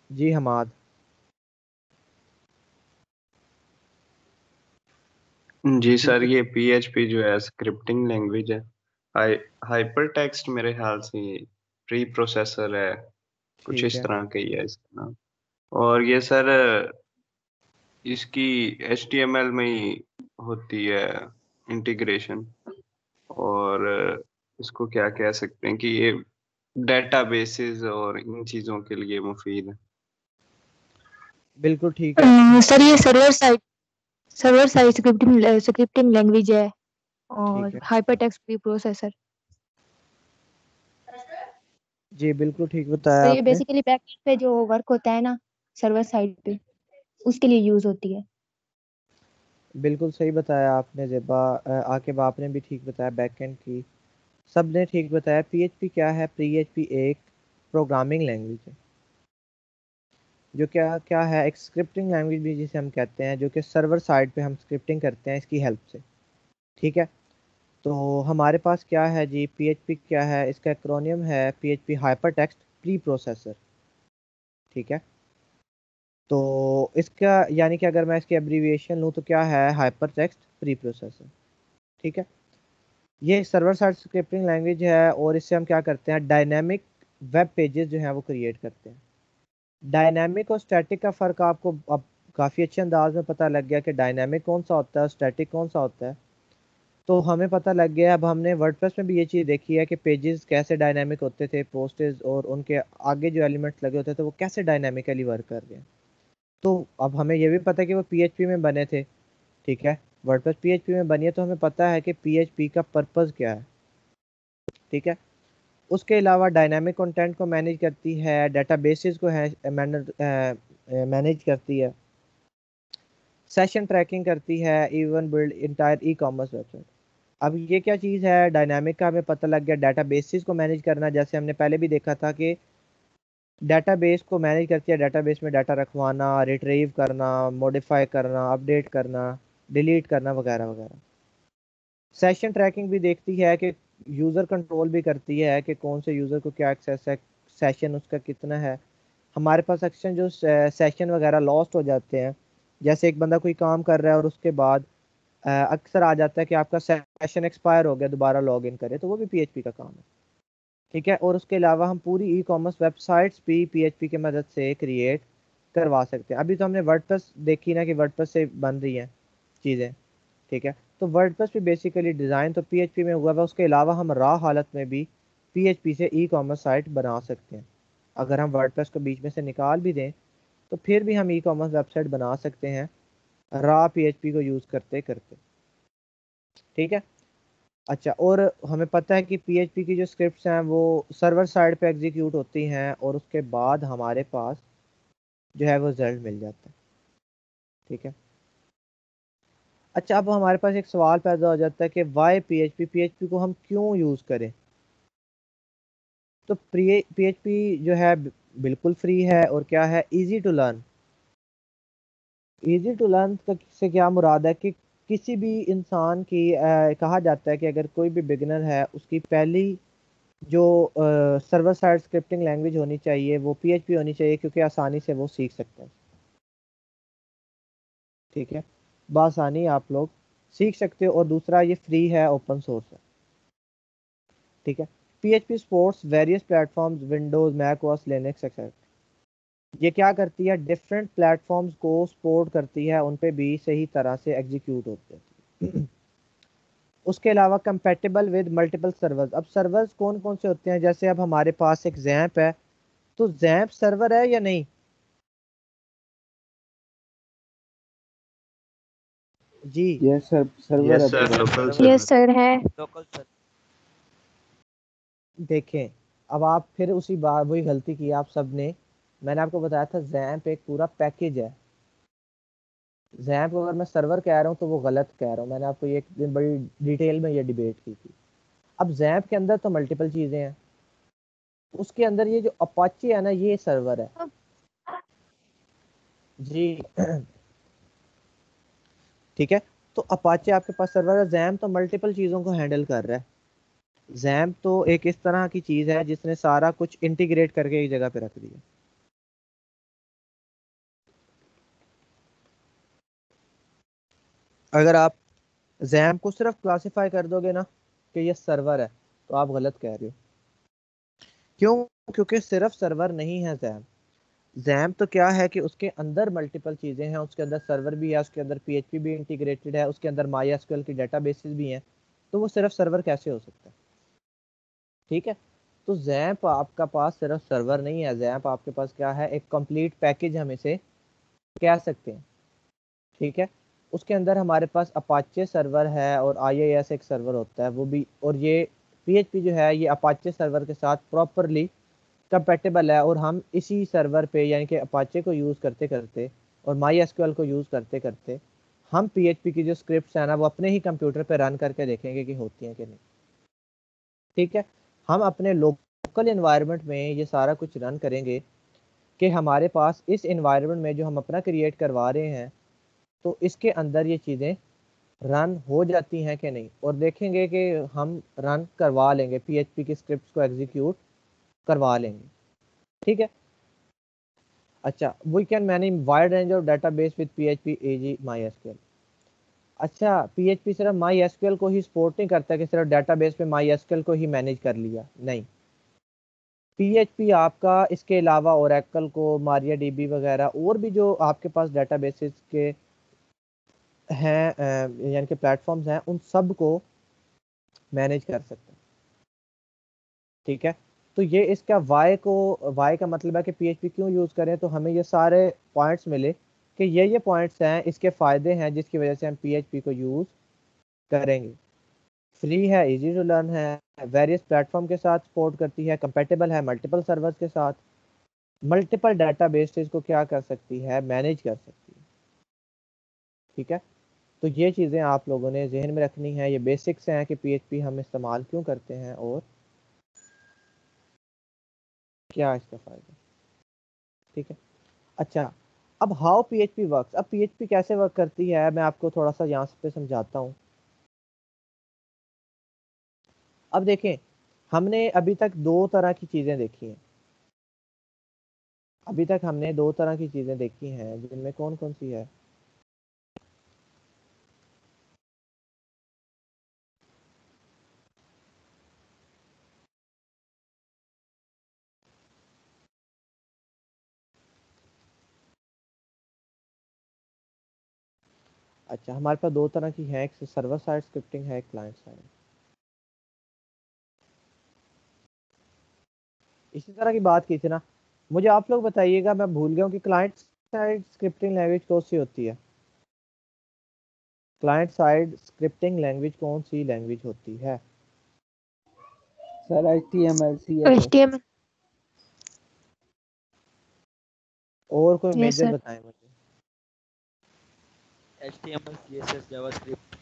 जी हमाद जी सर ये पीएचपी जो है स्क्रिप्टिंग लैंग्वेज है। हाइपर टेक्स्ट मेरे ख्याल से प्री प्रोसेसर है। कुछ इस तरह का ही है इसका नाम। और ये सर इसकी HTML में ही होती है इंटीग्रेशन और इसको क्या कह सकते हैं कि ये डेटाबेसेस और इन चीज़ों के लिए मुफीद है। बिल्कुल ठीक है। सर ये server side server side scripting scripting language है और हाइपरटेक्स्ट प्री प्रोसेसर जी बिल्कुल ठीक बताया तो ये आपने। बेसिकली बैकएंड पे जो वर्क होता है ना सर्वर साइड पे उसके लिए यूज़ होती है। बिल्कुल सही बताया आपने जेबा अ, आकिब आपने भी ठीक बताया बैकएंड की। सबने ठीक बताया। पीएचपी क्या है? पीएचपी एक प्रोग्रामिंग लैंग्वेज है। जो क्या क्या है, एक स्क्रिप्टिंग लैंग्वेज भी जिसे हम कहते हैं, जो कि सर्वर साइड पे हम स्क्रिप्टिंग करते हैं इसकी हेल्प से। ठीक है? तो हमारे पास क्या है जी? पीएचपी क्या है? इसका एक्रोनियम है PHP hyper text pre processor ठीक है? तो इसका, यानी कि अगर मैं इसकी एब्रीविएशन लूँ तो क्या है? हाइपर टेक्स्ट प्री प्रोसेसर ठीक है? ये सर्वर साइड स्क्रिप्टिंग लैंग्वेज है और इससे हम क्या करते हैं? डायनेमिक वेब पेजेस जो हैं वो क्रिएट करते हैं। डायनेमिक और स्टैटिक का फ़र्क आपको अब काफ़ी अच्छे अंदाज में पता लग गया कि डायनेमिक कौन सा होता है स्टैटिक कौन सा होता है। तो हमें पता लग गया, अब हमने वर्डप्रेस में भी ये चीज़ देखी है कि पेजेस कैसे डायनेमिक होते थे पोस्टेज और उनके आगे जो एलिमेंट्स लगे होते थे, वो कैसे डायनेमिकली वर्क कर रहे हैं। तो अब हमें ये भी पता है कि वो पीएचपी में बने थे, ठीक है? वर्डप्रेस पीएचपी में बनी है तो हमें पता है कि पीएचपी का पर्पस क्या है, ठीक है? उसके अलावा डायनामिक कंटेंट को मैनेज करती है डेटाबेसेस को है मैनेज करती है। सेशन ट्रैकिंग करती है even build entire e commerce website अब ये क्या चीज़ है? डायनामिक का हमें पता लग गया डेटाबेसेस को मैनेज करना। जैसे हमने पहले भी देखा था कि डेटाबेस को मैनेज करती है डेटाबेस में डाटा रखवाना रिट्रीव करना मॉडिफाई करना अपडेट करना डिलीट करना, वगैरह वगैरह। सेशन ट्रैकिंग भी देखती है कि यूज़र कंट्रोल भी करती है कि कौन से यूज़र को क्या एक्सेस है सेशन उसका कितना है। हमारे पास अक्सर जो सेशन वगैरह लॉस्ट हो जाते हैं, जैसे एक बंदा कोई काम कर रहा है और उसके बाद अक्सर आ जाता है कि आपका सेशन एक्सपायर हो गया, दोबारा लॉग इन करे तो वो भी पीएचपी का काम है। ठीक है? और उसके अलावा हम पूरी ई कॉमर्स वेबसाइट्स भी पीएचपी की मदद से क्रिएट करवा सकते हैं। अभी तो हमने वर्डप्रेस देखी ना कि वर्डप्रेस से बन रही हैं चीज़ें। ठीक है? तो वर्डप्रेस भी बेसिकली डिज़ाइन तो पीएचपी में हुआ है उसके अलावा हम रॉ हालत में भी पीएचपी से ई कॉमर्स साइट बना सकते हैं। अगर हम वर्डप्रेस को बीच में से निकाल भी दें तो फिर भी हम ई कॉमर्स वेबसाइट बना सकते हैं रॉ पीएचपी को यूज़ करते करते। ठीक है? अच्छा और हमें पता है कि पीएचपी की जो स्क्रिप्ट्स हैं, वो सर्वर साइड पे एग्जीक्यूट होती हैं, और उसके बाद हमारे पास जो है वो रिज़ल्ट मिल जाता है। ठीक है? अच्छा अब हमारे पास एक सवाल पैदा हो जाता है कि वाई पीएचपी पीएचपी को हम क्यों यूज़ करें? तो पीएचपी जो है बिल्कुल फ्री है और क्या है? Easy to learn easy to learn से क्या मुराद है कि किसी भी इंसान की आ, कहा जाता है कि अगर कोई भी बिगनर है उसकी पहली जो सर्वर साइड स्क्रिप्टिंग लैंग्वेज होनी चाहिए वो पीएचपी होनी चाहिए क्योंकि आसानी से वो सीख सकते हैं। ठीक है? बसानी आप लोग सीख सकते हो और दूसरा ये फ्री है ओपन सोर्स है। ठीक है? Supports various platforms Windows, Mac OS, Linux etc. ये क्या करती है? डिफरेंट प्लेटफॉर्म्स को सपोर्ट करती है उन पे भी सही तरह से एग्जीक्यूट होते हैं। उसके अलावा कंपेटेबल विद मल्टीपल सर्वर्स अब सर्वर्स कौन कौन से होते हैं? जैसे अब हमारे पास एक जैम्प है तो जैम्प सर्वर है या नहीं? जी। Yes sir server yes sir local yes sir है। लोकल सर देखें अब आप फिर उसी बात वही गलती की आप सबने। मैंने आपको बताया था जैम्प एक पूरा पैकेज है। जैम्प अगर मैं सर्वर कह रहा हूँ तो वो गलत कह रहा हूँ। मैंने आपको ये एक दिन बड़ी डिटेल में ये डिबेट की थी। अब जैम्प के अंदर तो मल्टीपल चीज़ें हैं। उसके अंदर ये जो अपाची है ना ये सर्वर है। जी। ठीक है? तो अपाचे आपके पास सर्वर है जैम तो मल्टीपल चीज़ों को हैंडल कर रहा है। जैम तो एक इस तरह की चीज़ है जिसने सारा कुछ इंटीग्रेट करके एक जगह पे रख दिया। अगर आप जैम को सिर्फ़ क्लासिफाई कर दोगे ना कि ये सर्वर है तो आप गलत कह रहे हो। क्यों? क्योंकि सिर्फ़ सर्वर नहीं है जैम जैम तो क्या है कि उसके अंदर मल्टीपल चीज़ें हैं, उसके अंदर सर्वर भी है, उसके अंदर पीएचपी भी इंटीग्रेटेड है, उसके अंदर माई एसक्यूएल की डेटाबेसेस भी हैं तो वो सिर्फ़ सर्वर कैसे हो सकता है? ठीक है? तो जैप आपका पास सिर्फ़ सर्वर नहीं है। जैप आपके पास क्या है? एक कंप्लीट पैकेज हम इसे कह सकते हैं। ठीक है? उसके अंदर हमारे पास अपाचे सर्वर है और आई एक सर्वर होता है, वो भी, और ये पीएचपी जो है, ये अपाचे सर्वर के साथ प्रॉपरली कंपेटेबल है और हम इसी सर्वर पे, यानी कि अपाचे को यूज़ करते करते और माई एसक्यूएल को यूज़ करते करते हम PHP की जो स्क्रिप्ट है ना, वो अपने ही कंप्यूटर पर रन करके देखेंगे कि होती हैं कि नहीं। ठीक है? हम अपने लोकल इन्वायरमेंट में ये सारा कुछ रन करेंगे कि हमारे पास इस इन्वायरमेंट में जो हम अपना क्रिएट करवा रहे हैं तो इसके अंदर ये चीज़ें रन हो जाती हैं कि नहीं? और देखेंगे कि हम रन करवा लेंगे पीएचपी की स्क्रिप्ट को एग्जीक्यूट करवा लेंगे। ठीक है? अच्छा we can manage wide range of database with PHP AG my अच्छा पीएचपी सिर्फ़ माई एसक्यूएल को ही सपोर्ट नहीं करता कि सिर्फ़ डाटाबेस पे माई एसक्यूएल को ही मैनेज कर लिया। नहीं। पी एच पी आपका, इसके अलावा ओरेकल को मारिया डी बी वगैरह, और भी जो आपके पास डाटाबेसेस के हैं यानी कि प्लेटफॉर्म्स हैं, उन सबको मैनेज कर सकते हैं। ठीक है? तो ये इसका वाई को वाई का मतलब है कि पीएचपी क्यों यूज़ करें? तो हमें ये सारे पॉइंट्स मिले कि ये ये पॉइंट्स हैं, इसके फ़ायदे हैं जिसकी वजह से हम पीएचपी को यूज़ करेंगे। फ्री है इजी टू लर्न है वेरियस प्लेटफॉर्म के साथ सपोर्ट करती है कंपेटेबल है मल्टीपल सर्वर्स के साथ। मल्टीपल डाटा बेसिस को क्या कर सकती है? मैनेज कर सकती है। ठीक है? तो ये चीज़ें आप लोगों ने जहन में रखनी है। ये बेसिक्स हैं कि पीएचपी हम इस्तेमाल क्यों करते हैं और क्या इसका फ़ायदा? ठीक है? अच्छा अब how P H P work अब पी एच पी कैसे वर्क करती है? मैं आपको थोड़ा सा यहाँ पे समझाता हूँ। अब देखें, हमने अभी तक दो तरह की चीज़ें देखी हैं। अभी तक हमने दो तरह की चीज़ें देखी हैं, जिनमें कौन कौन सी है? अच्छा हमारे पास दो तरह की है एक सर्वर साइड स्क्रिप्टिंग है एक क्लाइंट साइड इसी तरह की बात की थी ना मुझे आप लोग बताइएगा मैं भूल गया हूँ कि क्लाइंट साइड स्क्रिप्टिंग लैंग्वेज कौन सी होती है? क्लाइंट साइड स्क्रिप्टिंग लैंग्वेज कौन सी लैंग्वेज होती है? सर एचटीएमएल एचटीएमएल और कोई Yes, मेजर बताएँ मुझे। HTML, CSS, JavaScript.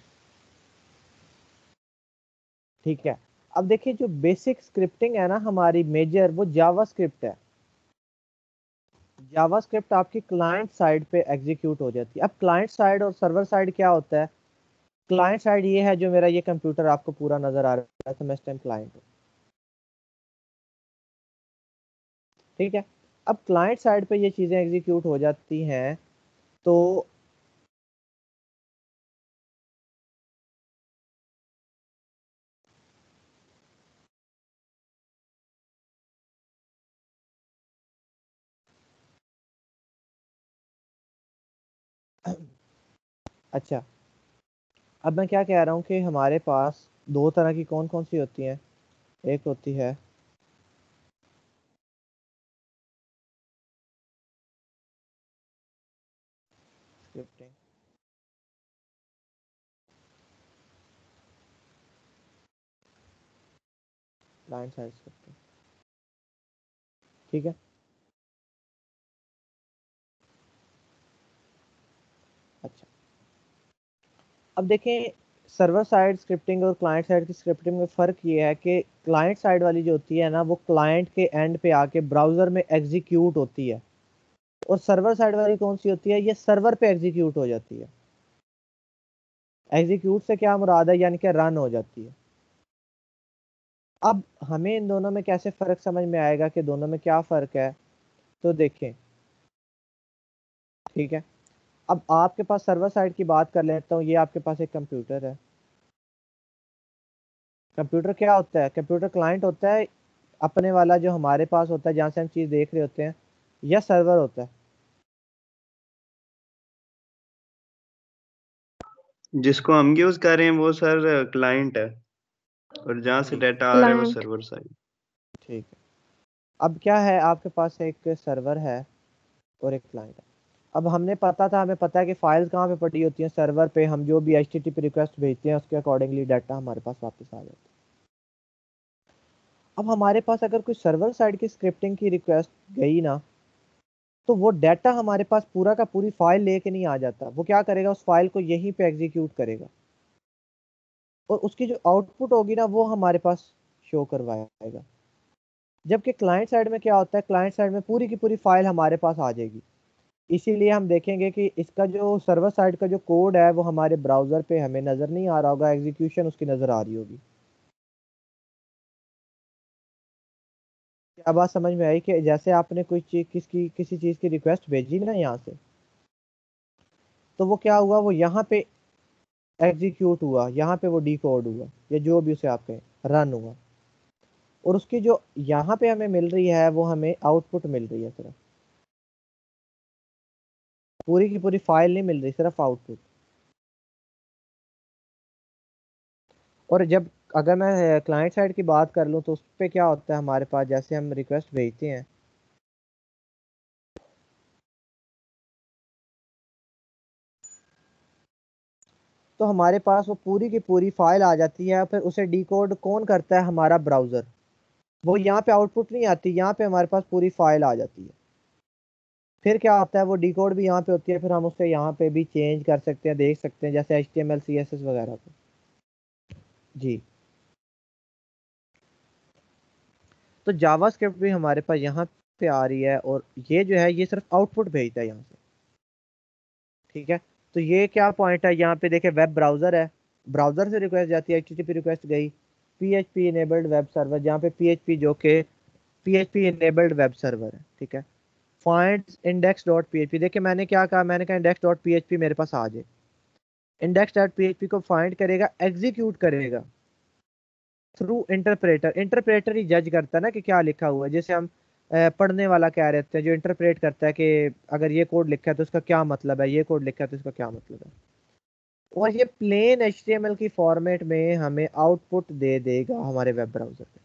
ठीक है। अब देखिए जो बेसिक स्क्रिप्टिंग है ना हमारी मेजर वो जावा स्क्रिप्ट है। जावा स्क्रिप्ट आपकी क्लाइंट साइड पे एग्जीक्यूट हो जाती है। अब क्लाइंट साइड और सर्वर साइड क्या होता है? क्लाइंट साइड ये है जो मेरा ये कंप्यूटर आपको पूरा नज़र आ रहा है तो मैं इस टाइम क्लाइंट हूँ। ठीक है? अब क्लाइंट साइड पे ये चीज़ें एग्जीक्यूट हो जाती हैं तो अच्छा। अब मैं क्या कह रहा हूँ कि हमारे पास दो तरह की कौन कौन सी होती हैं? एक होती है ठीक है अच्छा अब देखें सर्वर साइड स्क्रिप्टिंग और क्लाइंट साइड की स्क्रिप्टिंग में फ़र्क ये है कि क्लाइंट साइड वाली जो होती है ना, वो क्लाइंट के एंड पे आके ब्राउज़र में एग्जीक्यूट होती है। और सर्वर साइड वाली कौन सी होती है? ये सर्वर पे एग्जीक्यूट हो जाती है। एग्जीक्यूट से क्या मुराद है? यानी कि रन हो जाती है। अब हमें इन दोनों में कैसे फ़र्क समझ में आएगा कि दोनों में क्या फ़र्क है? तो देखें। ठीक है? अब आपके पास सर्वर साइड की बात कर लेता हूँ ये आपके पास एक कंप्यूटर है। कंप्यूटर क्या होता है? कंप्यूटर क्लाइंट होता है अपने वाला जो हमारे पास होता है जहाँ से हम चीज़ देख रहे होते हैं या सर्वर होता है। जिसको हम यूज़ कर रहे हैं वो सर क्लाइंट है। और जहाँ से डाटा आ रहा है वो सर्वर साइड ठीक है। अब क्या है आपके पास एक सर्वर है और एक क्लाइंट है। अब हमने पता था, हमें पता है कि फाइल्स कहाँ पे पड़ी होती हैं सर्वर पे हम जो भी एच टी रिक्वेस्ट भेजते हैं, उसके अकॉर्डिंगली डाटा हमारे पास वापस आ जाता है। अब हमारे पास अगर कोई सर्वर साइड की स्क्रिप्टिंग की रिक्वेस्ट गई ना तो वो डाटा हमारे पास पूरा का पूरी फ़ाइल लेके नहीं आ जाता। वो क्या करेगा, उस फ़ाइल को यहीं पे एग्जीक्यूट करेगा। और उसकी जो आउटपुट होगी ना, वो हमारे पास शो करवाएगा। जबकि क्लाइंट साइड में क्या होता है क्लाइंट साइड में पूरी की पूरी फ़ाइल हमारे पास आ जाएगी। इसीलिए हम देखेंगे कि इसका जो सर्वर साइड का जो कोड है, वो हमारे ब्राउज़र पे हमें नज़र नहीं आ रहा होगा एग्जीक्यूशन उसकी नज़र आ रही होगी। क्या बात समझ में आई कि जैसे आपने कोई चीज़, किसकी, किसी चीज़ की रिक्वेस्ट भेजी ना यहाँ से तो वो क्या हुआ? वो यहाँ पे एग्जीक्यूट हुआ, यहाँ पे वो डिकोड हुआ, या जो भी उसे आप कहें रन हुआ। और उसकी जो यहाँ पे हमें मिल रही है, वो हमें आउटपुट मिल रही है सिर्फ़ पूरी की पूरी फ़ाइल नहीं मिल रही, सिर्फ़ आउटपुट और जब, अगर मैं क्लाइंट साइड की बात कर लूँ तो उस पर क्या होता है हमारे पास? जैसे हम रिक्वेस्ट भेजते हैं। तो हमारे पास वो पूरी की पूरी फ़ाइल आ जाती है, फिर उसे डिकोड कौन करता है? हमारा ब्राउज़र वो यहाँ पे आउटपुट नहीं आती, यहाँ पे हमारे पास पूरी फ़ाइल आ जाती है। फिर क्या होता है, वो डिकोड भी यहाँ पे होती है, फिर हम उससे यहाँ पे भी चेंज कर सकते हैं, देख सकते हैं, जैसे H T M L C S S वगैरह को जी। तो जावा स्क्रिप्ट भी हमारे पास यहाँ पे आ रही है और ये जो है, ये सिर्फ़ आउटपुट भेजता है यहाँ से। ठीक है? तो ये क्या पॉइंट है? यहाँ पे देखे वेब ब्राउज़र है। ब्राउज़र से रिक्वेस्ट जाती है एच रिक्वेस्ट गई। P H P enabled web server जहाँ पे पी एच पी जो के P H P enabled web server है। ठीक है? Find index dot P H P देखिए, मैंने क्या कहा? मैंने कहा index dot P H P मेरे पास आ जाए। Index dot P H P को फाइंड करेगा एग्जीक्यूट करेगा थ्रू इंटरप्रेटर इंटरप्रेटर ही जज करता है ना कि क्या लिखा हुआ है। जैसे हम पढ़ने वाला क्या रहते हैं, जो इंटरप्रेट करता है कि अगर ये कोड लिखा है तो उसका क्या मतलब है? ये कोड लिखा है तो इसका क्या मतलब है? और ये प्लेन एच की फॉर्मेट में हमें आउटपुट दे देगा हमारे वेब ब्राउज़र पे।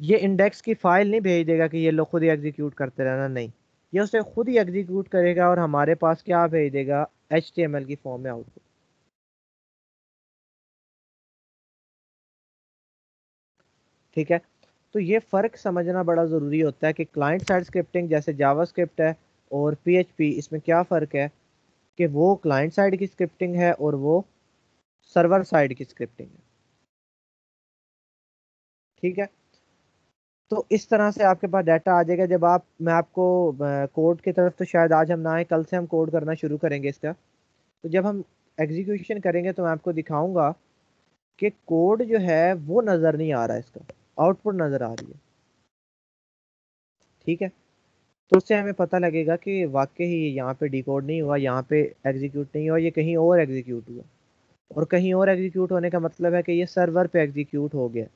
ये इंडेक्स की फ़ाइल नहीं भेज देगा कि ये लोग खुद ही एग्जीक्यूट करते रहना, नहीं। ये उसे खुद ही एग्जीक्यूट करेगा और हमारे पास क्या भेज देगा एचटीएमएल की फॉर्म में आउटपुट ठीक है? तो ये फ़र्क समझना बड़ा ज़रूरी होता है कि क्लाइंट साइड स्क्रिप्टिंग जैसे जावा स्क्रिप्ट है और पीएचपी इसमें क्या फ़र्क है? कि वो क्लाइंट साइड की स्क्रिप्टिंग है और वो सर्वर साइड की स्क्रिप्टिंग है। ठीक है? तो इस तरह से आपके पास डाटा आ जाएगा। जब आप, मैं आपको कोड की तरफ़ तो शायद आज हम ना आए, कल से हम कोड करना शुरू करेंगे इसका। तो जब हम एग्जीक्यूशन करेंगे तो मैं आपको दिखाऊँगा कि कोड जो है वो नज़र नहीं आ रहा इसका। आउटपुट नज़र आ रही है। ठीक है? तो उससे हमें पता लगेगा कि वाकई ही यहाँ पे डिकोड नहीं हुआ, यहाँ पे एग्जीक्यूट नहीं हुआ, ये कहीं और एग्जीक्यूट हुआ। और कहीं और एग्जीक्यूट होने का मतलब है कि ये सर्वर पे एग्जीक्यूट हो गया।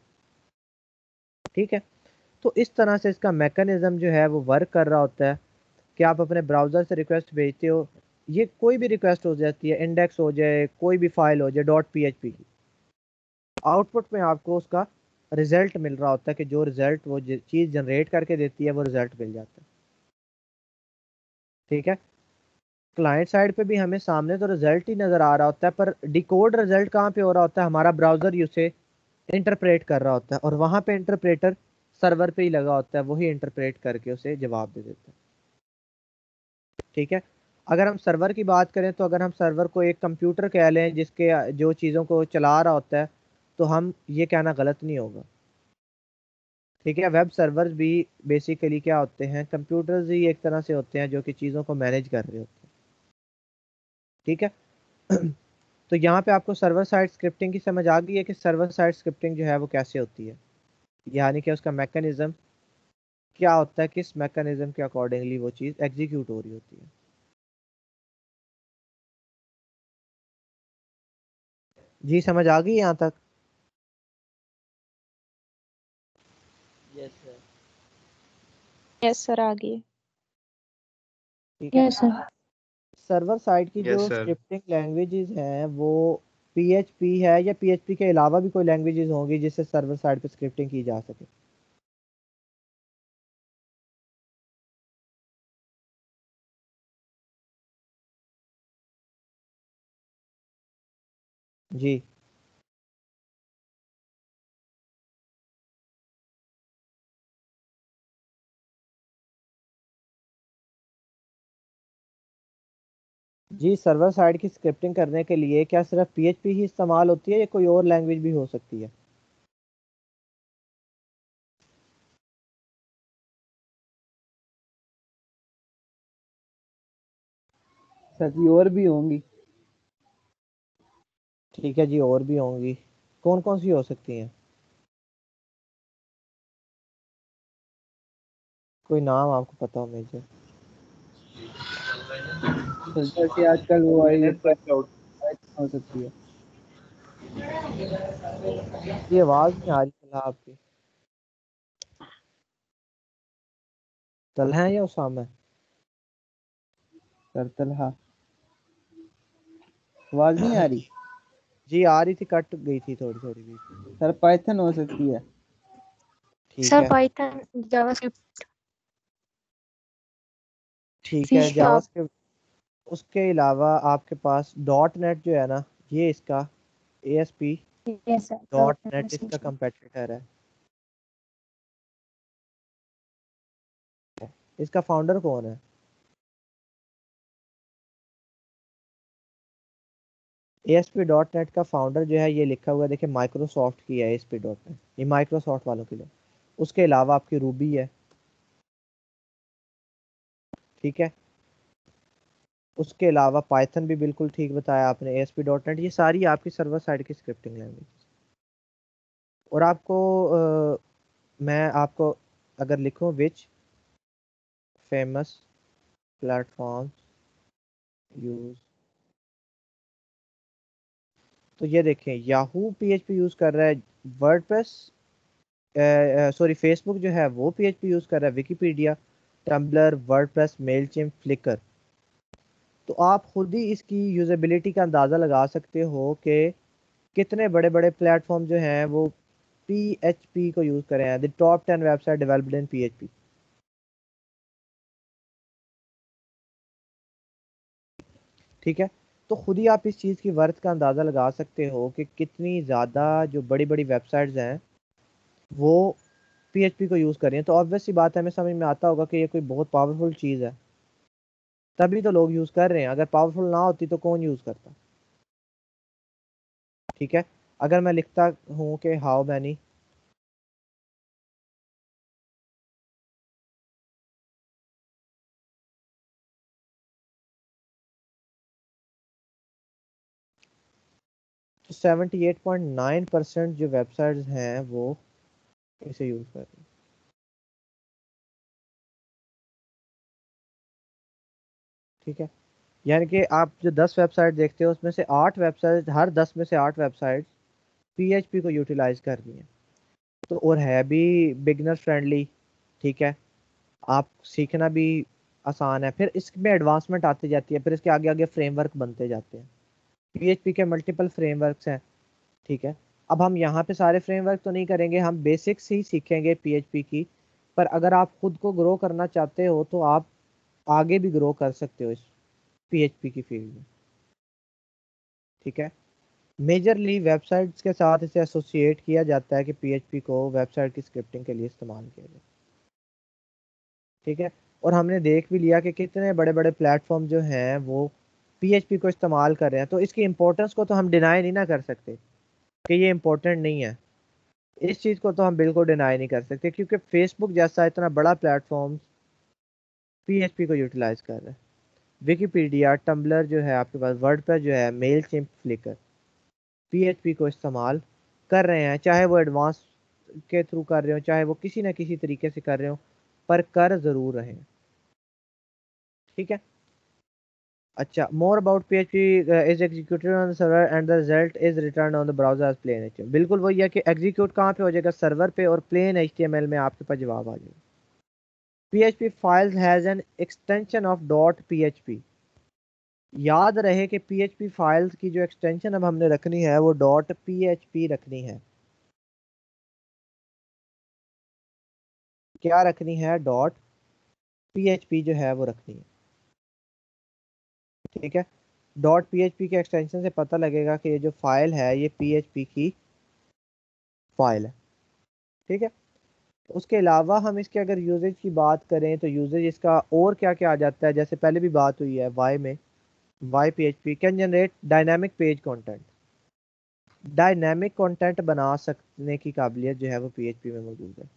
ठीक है? तो इस तरह से इसका मैकेनिज्म जो है वो वर्क कर रहा होता है कि आप अपने ब्राउज़र से रिक्वेस्ट भेजते हो, ये कोई भी रिक्वेस्ट हो जाती है इंडेक्स हो जाए, कोई भी फ़ाइल हो जाए डॉट पी की। आउटपुट में आपको उसका रिज़ल्ट मिल रहा होता है कि जो रिज़ल्ट वो चीज़ जनरेट करके देती है, वो रिज़ल्ट मिल जाता है। ठीक है? क्लाइंट साइड पे भी हमें सामने तो रिज़ल्ट ही नज़र आ रहा होता है, पर डिकोड रिज़ल्ट कहाँ पे हो रहा होता है? हमारा ब्राउज़र उसे इंटरप्रेट कर रहा होता है और वहाँ पे इंटरप्रेटर सर्वर पे ही लगा होता है, वही इंटरप्रेट करके उसे जवाब दे देता है। ठीक है? अगर हम सर्वर की बात करें तो अगर हम सर्वर को एक कंप्यूटर कह लें, जिसके, जो चीज़ों को चला रहा होता है तो हम, ये कहना गलत नहीं होगा। ठीक है? वेब सर्वर भी बेसिकली क्या होते हैं? कंप्यूटर्स ही एक तरह से होते हैं, जो कि चीज़ों को मैनेज कर रहे होते हैं। ठीक है? तो यहाँ पे आपको सर्वर साइड स्क्रिप्टिंग की समझ आ गई है कि सर्वर साइड स्क्रिप्टिंग जो है, वो कैसे होती है। यानी कि उसका मैकेनिज़्म क्या होता है किस मैकेनिज़्म के अकॉर्डिंगली वो चीज़ एग्जीक्यूट हो रही होती है। जी समझ आ गई यहाँ तक? यस सर यस सर आ गई। ठीक है। यस सर सर्वर साइड की Yes, जो. स्क्रिप्टिंग लैंग्वेजेस हैं वो पीएचपी है या पीएचपी के अलावा भी कोई लैंग्वेजेस होंगी जिससे सर्वर साइड पर स्क्रिप्टिंग की जा सके? जी। जी सर्वर साइड की स्क्रिप्टिंग करने के लिए क्या सिर्फ़ पीएचपी ही इस्तेमाल होती है या कोई और लैंग्वेज भी हो सकती है? सर जी और भी होंगी। ठीक है जी और भी होंगी। कौन कौन सी हो सकती हैं? कोई नाम आपको पता हो मेजर जैसे आजकल वो आई हो सकती है। ये आवाज़ नहीं आ रही फ़िलहाल आपकी। तलहा है या उसामा है सर तलहा आवाज़ नहीं आ रही? जी आ रही थी कट गई थी थोड़ी थोड़ी भी सर पाइथन हो सकती है। ठीक सर है। पाइथन जावास्क्रिप्ट ठीक है जावास्क्रिप्ट उसके अलावा आपके पास डॉट नेट जो है ना ये इसका A S P dot net इसका कंपेटिटर है। इसका फाउंडर कौन है? ASP.NET का फाउंडर जो है ये लिखा हुआ है देखिए माइक्रोसॉफ्ट की है ASP.NET ये माइक्रोसॉफ्ट वालों के लिए। उसके अलावा आपकी रूबी है। ठीक है? उसके अलावा पाइथन भी बिल्कुल ठीक बताया आपने एस पी डॉट नेट ये सारी आपकी सर्वर साइड की स्क्रिप्टिंग लैंग्वेज और आपको अ, मैं आपको अगर लिखूं विच फ़ेमस प्लेटफॉर्म्स यूज़ तो ये देखें याहू पीएचपी यूज़ कर रहा है वर्डप्रेस सॉरी फेसबुक जो है वो पीएचपी यूज़ कर रहा है Wikipedia Tumblr WordPress Mailchimp Flickr तो आप खुद ही इसकी यूजेबिलिटी का अंदाज़ा लगा सकते हो कि कितने बड़े बड़े प्लेटफॉर्म जो हैं वो पी एच पी को यूज़ कर हैं the top ten website developed in PHP ठीक है? तो खुद ही आप इस चीज़ की वर्थ का अंदाज़ा लगा सकते हो कि कितनी ज़्यादा जो बड़ी बड़ी वेबसाइट्स हैं वो पीएचपी को यूज़ कर रही हैं। तो ऑब्वियस सी बात है, हमें समझ में आता होगा कि ये कोई बहुत पावरफुल चीज़ है। तभी तो लोग यूज़ कर रहे हैं। अगर पावरफुल ना होती तो कौन यूज़ करता? ठीक है? अगर मैं लिखता हूँ कि how many seventy eight point nine percent जो वेबसाइट्स हैं वो इसे यूज़ कर रही ठीक है? यानी कि आप जो दस वेबसाइट देखते हो, उसमें से आठ वेबसाइट, हर दस में से आठ वेबसाइट पीएचपी को यूटिलाइज कर रही हैं। तो और है भी बिगनर फ्रेंडली, ठीक है? आप सीखना भी आसान है। फिर इसमें एडवांसमेंट आती जाती है, फिर इसके आगे आगे फ्रेमवर्क बनते जाते हैं। पीएचपी के मल्टीपल फ्रेमवर्क्स हैं, ठीक है? अब हम यहाँ पे सारे फ्रेमवर्क तो नहीं करेंगे, हम बेसिक्स ही सीखेंगे पीएचपी की। पर अगर आप खुद को ग्रो करना चाहते हो तो आप आगे भी ग्रो कर सकते हो इस पीएचपी की फ़ील्ड में। ठीक है? मेजरली वेबसाइट्स के साथ इसे एसोसिएट किया जाता है कि पीएचपी को वेबसाइट की स्क्रिप्टिंग के लिए इस्तेमाल किया जाए। ठीक है? और हमने देख भी लिया कि कितने बड़े बड़े प्लेटफॉर्म जो हैं, वो पीएचपी को इस्तेमाल कर रहे हैं। तो इसकी इम्पोर्टेंस को तो हम डिनाई नहीं ना कर सकते कि ये इम्पोर्टेंट नहीं है। इस चीज़ को तो हम बिल्कुल डिनाई नहीं कर सकते, क्योंकि फेसबुक जैसा इतना बड़ा प्लेटफॉर्म PHP को यूटिलाइज कर रहा है। विकीपीडिया टम्बलर जो है, आपके पास वर्ड पर जो है मेल चिम्प फ्लिकर PHP को इस्तेमाल कर रहे हैं, चाहे वो एडवांस के थ्रू कर रहे हो, चाहे वो किसी ना किसी तरीके से कर रहे हो, पर कर ज़रूर रहे हैं। ठीक है? अच्छा more about P H P is executed on server and the result is return on the browser plain H बिल्कुल वही है कि एग्जीक्यूट कहाँ पे हो जाएगा? सर्वर पे और plain H T M L में आपके पास जवाब आ जाएगा। PHP files has an extension of .php याद रहे कि PHP फाइल्स की जो एक्सटेंशन अब हमने रखनी है, वो पी रखनी है। क्या रखनी है? डॉट पी जो है वो रखनी है। ठीक है? डॉट पी के एक्सटेंशन से पता लगेगा कि ये जो फ़ाइल है, ये PHP की फ़ाइल है। ठीक है? उसके अलावा हम इसके अगर यूजेज की बात करें तो यूजेज इसका और क्या क्या आ जाता है? जैसे पहले भी बात हुई है वाई में why P H P can generate dynamic page content dynamic content बना सकने की काबिलियत जो है वो पी एच पी में मौजूद है।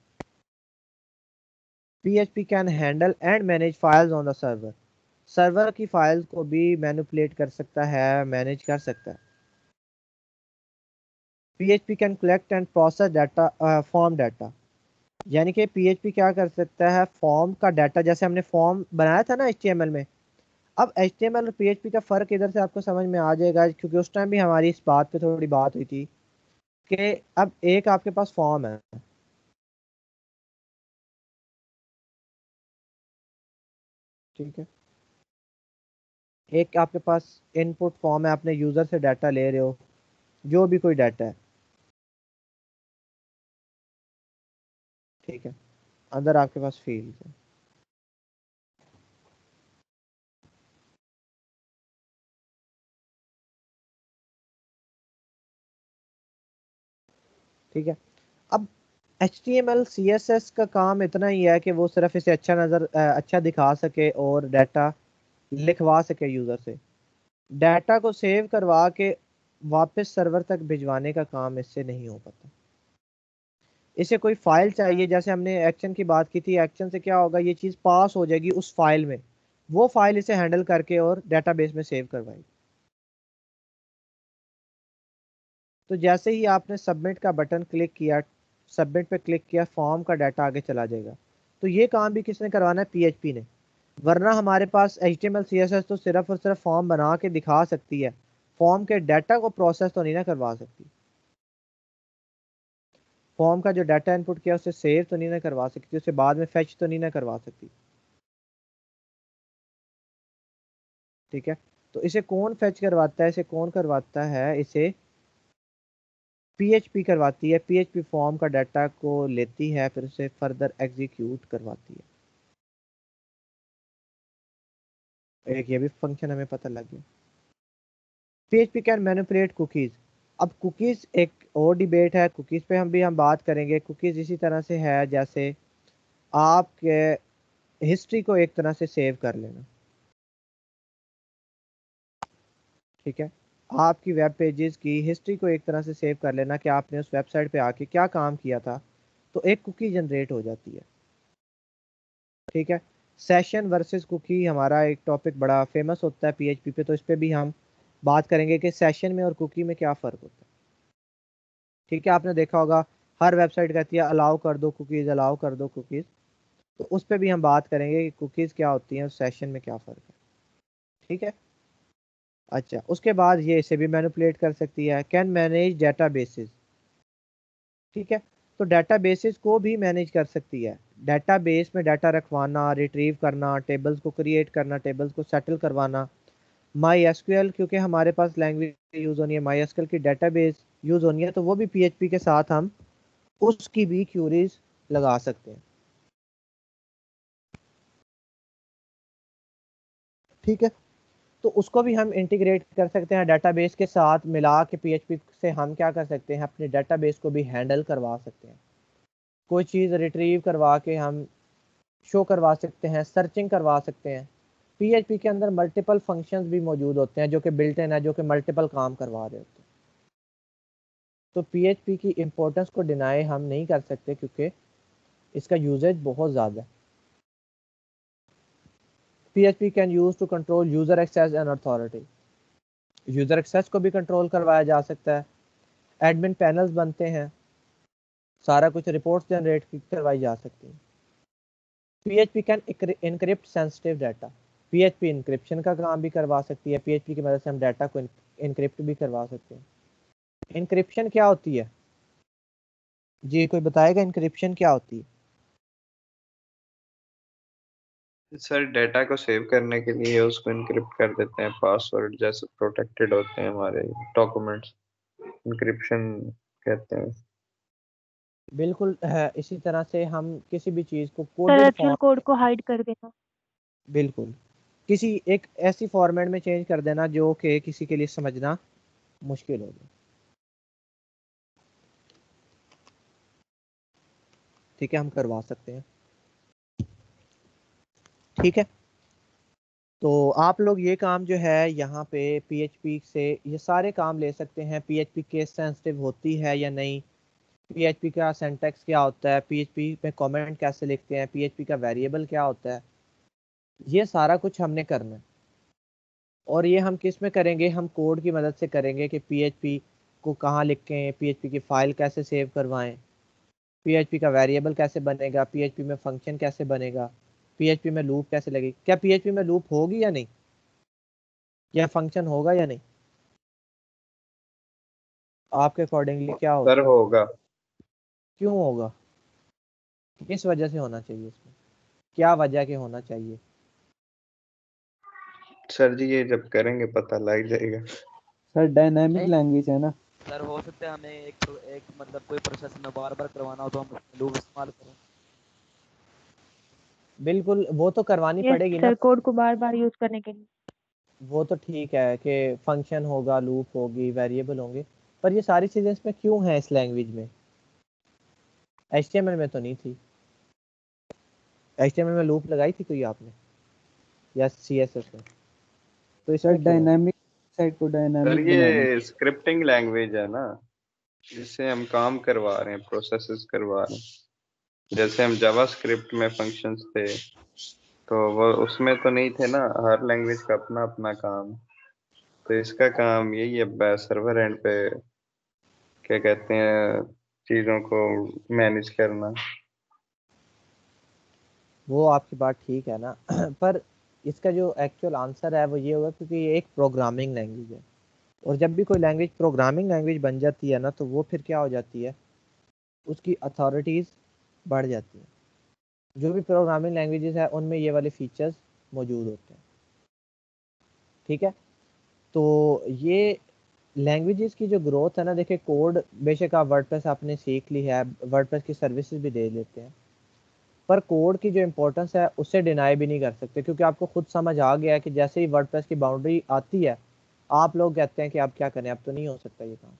P H P can handle and manage files on the server server की फ़ाइल को भी मैनुपलेट कर सकता है मैनेज कर सकता है। P H P can collect and process data form data यानी कि पीएचपी क्या कर सकता है? फॉर्म का डाटा, जैसे हमने फॉर्म बनाया था ना एचटीएमएल में, अब एचटीएमएल और पी का फ़र्क इधर से आपको समझ में आ जाएगा, क्योंकि उस टाइम भी हमारी इस बात पे थोड़ी बात हुई थी कि अब एक आपके पास फॉर्म है। ठीक है? एक आपके पास इनपुट फॉर्म है आपने यूज़र से डाटा ले रहे हो, जो भी कोई डाटा है। ठीक है। अंदर आपके पास फ़ील्ड है। ठीक है। अब H T M L C S S का काम इतना ही है कि वो सिर्फ़ इसे अच्छा नज़र अच्छा दिखा सके और डाटा लिखवा सके यूज़र से। डाटा को सेव करवा के वापस सर्वर तक भिजवाने का काम इससे नहीं हो पाता। इसे कोई फ़ाइल चाहिए? जैसे हमने एक्शन की बात की थी एक्शन से क्या होगा? ये चीज़ पास हो जाएगी उस फ़ाइल में। वो फ़ाइल इसे हैंडल करके और डेटाबेस में सेव करवाएगी। तो जैसे ही आपने सबमिट का बटन क्लिक किया सबमिट पे क्लिक किया फॉर्म का डाटा आगे चला जाएगा। तो ये काम भी किसने करवाना है? पीएचपी ने। वरना हमारे पास एच एस तो सिर्फ़ और सिर्फ़ फॉर्म बना के दिखा सकती है। फॉर्म के डाटा को प्रोसेस तो नहीं ना करवा सकती। फॉर्म का जो डाटा इनपुट किया, उसे सेव तो नहीं ना करवा सकती, उसे बाद में फेच तो नहीं ना करवा सकती। ठीक है? तो इसे कौन फेच करवाता है? इसे कौन करवाता है? इसे पीएचपी करवाती है। पीएचपी फॉर्म का डाटा को लेती है, फिर उसे फर्दर एग्जीक्यूट करवाती है। एक ये भी फ़ंक्शन हमें पता लग गया। पीएचपी कैन मैनिपुलेट कुकीज़ अब कुकीज़ एक और डिबेट है कुकीज़ पे हम भी हम बात करेंगे। कुकीज़ इसी तरह से है जैसे आपके हिस्ट्री को एक तरह से सेव कर लेना। ठीक है? आपकी वेब पेजेस की हिस्ट्री को एक तरह से सेव कर लेना कि आपने उस वेबसाइट पे आके क्या काम किया था तो एक कुकी जनरेट हो जाती है। ठीक है? सेशन वर्सेस कुकी हमारा एक टॉपिक बड़ा फ़ेमस होता है पीएचपी पे तो इस पर भी हम बात करेंगे कि सेशन में और कुकी में क्या फ़र्क होता है। ठीक है, आपने देखा होगा, हर वेबसाइट कहती है अलाउ कर दो कुकीज़ अलाउ कर दो कुकीज़ तो उस पर भी हम बात करेंगे कि कुकीज़ क्या होती हैं और सेशन में क्या फ़र्क है। ठीक है? अच्छा उसके बाद ये इसे भी मैनुपलेट कर सकती है कैन मैनेज डाटा बेसिस ठीक है? तो डाटा बेसिस को भी मैनेज कर सकती है। डाटा बेस में डाटा रखवाना रिट्रीव करना टेबल्स को क्रिएट करना टेबल्स को सेटल करवाना। माई एसक्यूएल क्योंकि हमारे पास लैंग्वेज यूज़ होनी है माई एसक्यूएल की डाटा बेस यूज़ होनी है तो वो भी पीएचपी के साथ हम उसकी भी क्यूरीज लगा सकते हैं। ठीक है? तो उसको भी हम इंटीग्रेट कर सकते हैं डाटाबेस के साथ मिला के पीएचपी से हम क्या कर सकते हैं, अपने डाटाबेस को भी हैंडल करवा सकते हैं। कोई चीज़ रिट्रीव करवा के हम शो करवा सकते हैं सर्चिंग करवा सकते हैं। पीएचपी के अंदर मल्टीपल फ़ंक्शंस भी मौजूद होते हैं, जो कि बिल्ट इन है, जो कि मल्टीपल काम करवा होते हैं। तो पीएचपी की इम्पोर्टेंस को डिनाई हम नहीं कर सकते क्योंकि इसका यूजेज बहुत ज़्यादा है। PHP can use to control user access and authority user access को भी कंट्रोल करवाया जा सकता है। एडमिन पैनल्स बनते हैं। सारा कुछ रिपोर्ट्स जनरेट करवाई जा सकती हैं। PHP can encrypt sensitive data PHP encryption का काम भी करवा सकती है। PHP की मदद से हम डाटा को इनक्रिप्ट भी करवा सकते हैं। इनक्रिप्शन क्या होती है? जी कोई बताएगा इनक्रिप्शन क्या होती है? सर डाटा को सेव करने के लिए उसको इनक्रिप्ट कर देते हैं पासवर्ड जैसे प्रोटेक्टेड होते हैं हमारे डॉक्यूमेंट्स इनक्रिप्शन कहते हैं। बिल्कुल है इसी तरह से हम किसी भी चीज़ को कोड कोड को हाइड कर देना। बिल्कुल। किसी एक ऐसी फॉर्मेट में चेंज कर देना जो कि किसी के लिए समझना मुश्किल हो ठीक है, हम करवा सकते हैं। ठीक है? तो आप लोग ये काम जो है, यहाँ पे पीएचपी से ये सारे काम ले सकते हैं। पीएचपी केस सेंसिटिव होती है या नहीं? पीएचपी का सेंटेक्स क्या होता है? पीएचपी में कमेंट कैसे लिखते हैं? पीएचपी का वेरिएबल क्या होता है? ये सारा कुछ हमने करना है। और ये हम किसमें करेंगे? हम कोड की मदद से करेंगे कि पीएचपी को कहाँ लिखें पीएचपी की फ़ाइल कैसे सेव करवाएँ। पीएचपी का वेरिएबल कैसे बनेगा? पीएचपी में फ़ंक्शन कैसे बनेगा? पीएचपी में लूप कैसे लगी क्या पीएचपी में लूप होगी या नहीं? क्या फ़ंक्शन होगा या नहीं? आपके अकॉर्डिंगली क्या होगा? सर होगा। क्यों होगा? किस वजह से होना चाहिए इसमें? क्या वजह के होना चाहिए? सर जी ये जब करेंगे पता लग जाएगा। सर डायनामिक लैंग्वेज है ना? सर हो सकता है हमें एक एक मतलब कोई प्रोसेस में बार बार करवाना हो तो हम लूप इस्तेमाल करें। बिल्कुल वो तो करवानी yes, पड़ेगी ना। कोड को बार बार यूज़ करने के लिए। वो तो ठीक है कि फ़ंक्शन होगा लूप होगी वेरिएबल होंगे पर ये सारी चीज़ें इसमें क्यों हैं इस लैंग्वेज में? एच में तो नहीं थी। एच में लूप लगाई थी कोई आपने? या सी एस एस में? तो इसमें डायनामिक साइड को डायनामिक ये स्क्रिप्टिंग लैंग्वेज है ना जिससे हम काम करवा रहे हैं प्रोसेसेस करवा रहे हैं। जैसे हम जावास्क्रिप्ट में फ़ंक्शंस थे तो वो उसमें तो नहीं थे ना हर लैंग्वेज का अपना अपना काम। तो इसका काम यही है सर्वर एंड पे क्या कहते हैं चीज़ों को मैनेज करना। वो आपकी बात ठीक है ना पर इसका जो एक्चुअल आंसर है वो ये होगा क्योंकि ये एक प्रोग्रामिंग लैंग्वेज है। और जब भी कोई लैंग्वेज प्रोग्रामिंग लैंग्वेज बन जाती है ना तो वो फिर क्या हो जाती है? उसकी अथॉरिटीज़ बढ़ जाती है। जो भी प्रोग्रामिंग लैंग्वेजेस है, उनमें ये वाले फीचर्स मौजूद होते हैं। ठीक है? तो ये लैंग्वेजेस की जो ग्रोथ है ना, देखिए कोड बेशक आप वर्डप्रेस आपने सीख ली है वर्डप्रेस की सर्विसेज़ भी दे लेते हैं। पर कोड की जो इम्पोर्टेंस है, उससे डिनाई भी नहीं कर सकते, क्योंकि आपको खुद समझ आ गया है कि जैसे ही वर्डप्रेस की बाउंड्री आती है, आप लोग कहते हैं कि आप क्या करें, अब तो नहीं हो सकता ये काम।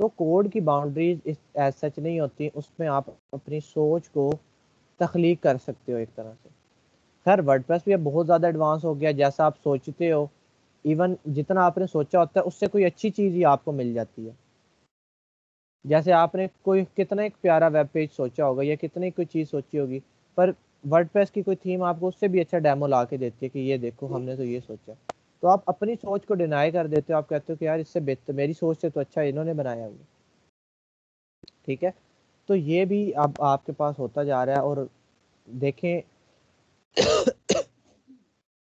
तो कोड की बाउंड्रीज इस एज सच नहीं होती, उसमें आप अपनी सोच को तख्लीक कर सकते हो एक तरह से। खैर वर्डप्रेस भी अब बहुत ज़्यादा एडवांस हो गया जैसा आप सोचते हो इवन जितना आपने सोचा होता है, उससे कोई अच्छी चीज़ ही आपको मिल जाती है। जैसे आपने कोई कितना एक प्यारा वेब पेज सोचा होगा या कितनी कोई चीज़ सोची होगी पर वर्डप्रेस की कोई थीम आपको उससे भी अच्छा डेमो ला के देती है कि ये देखो हमने तो ये सोचा। तो आप अपनी सोच को डिनाई कर देते हो आप कहते हो कि यार इससे बेहतर मेरी सोच से तो अच्छा इन्होंने बनाया हुआ ठीक है? तो ये भी अब आपके पास होता जा रहा है और देखें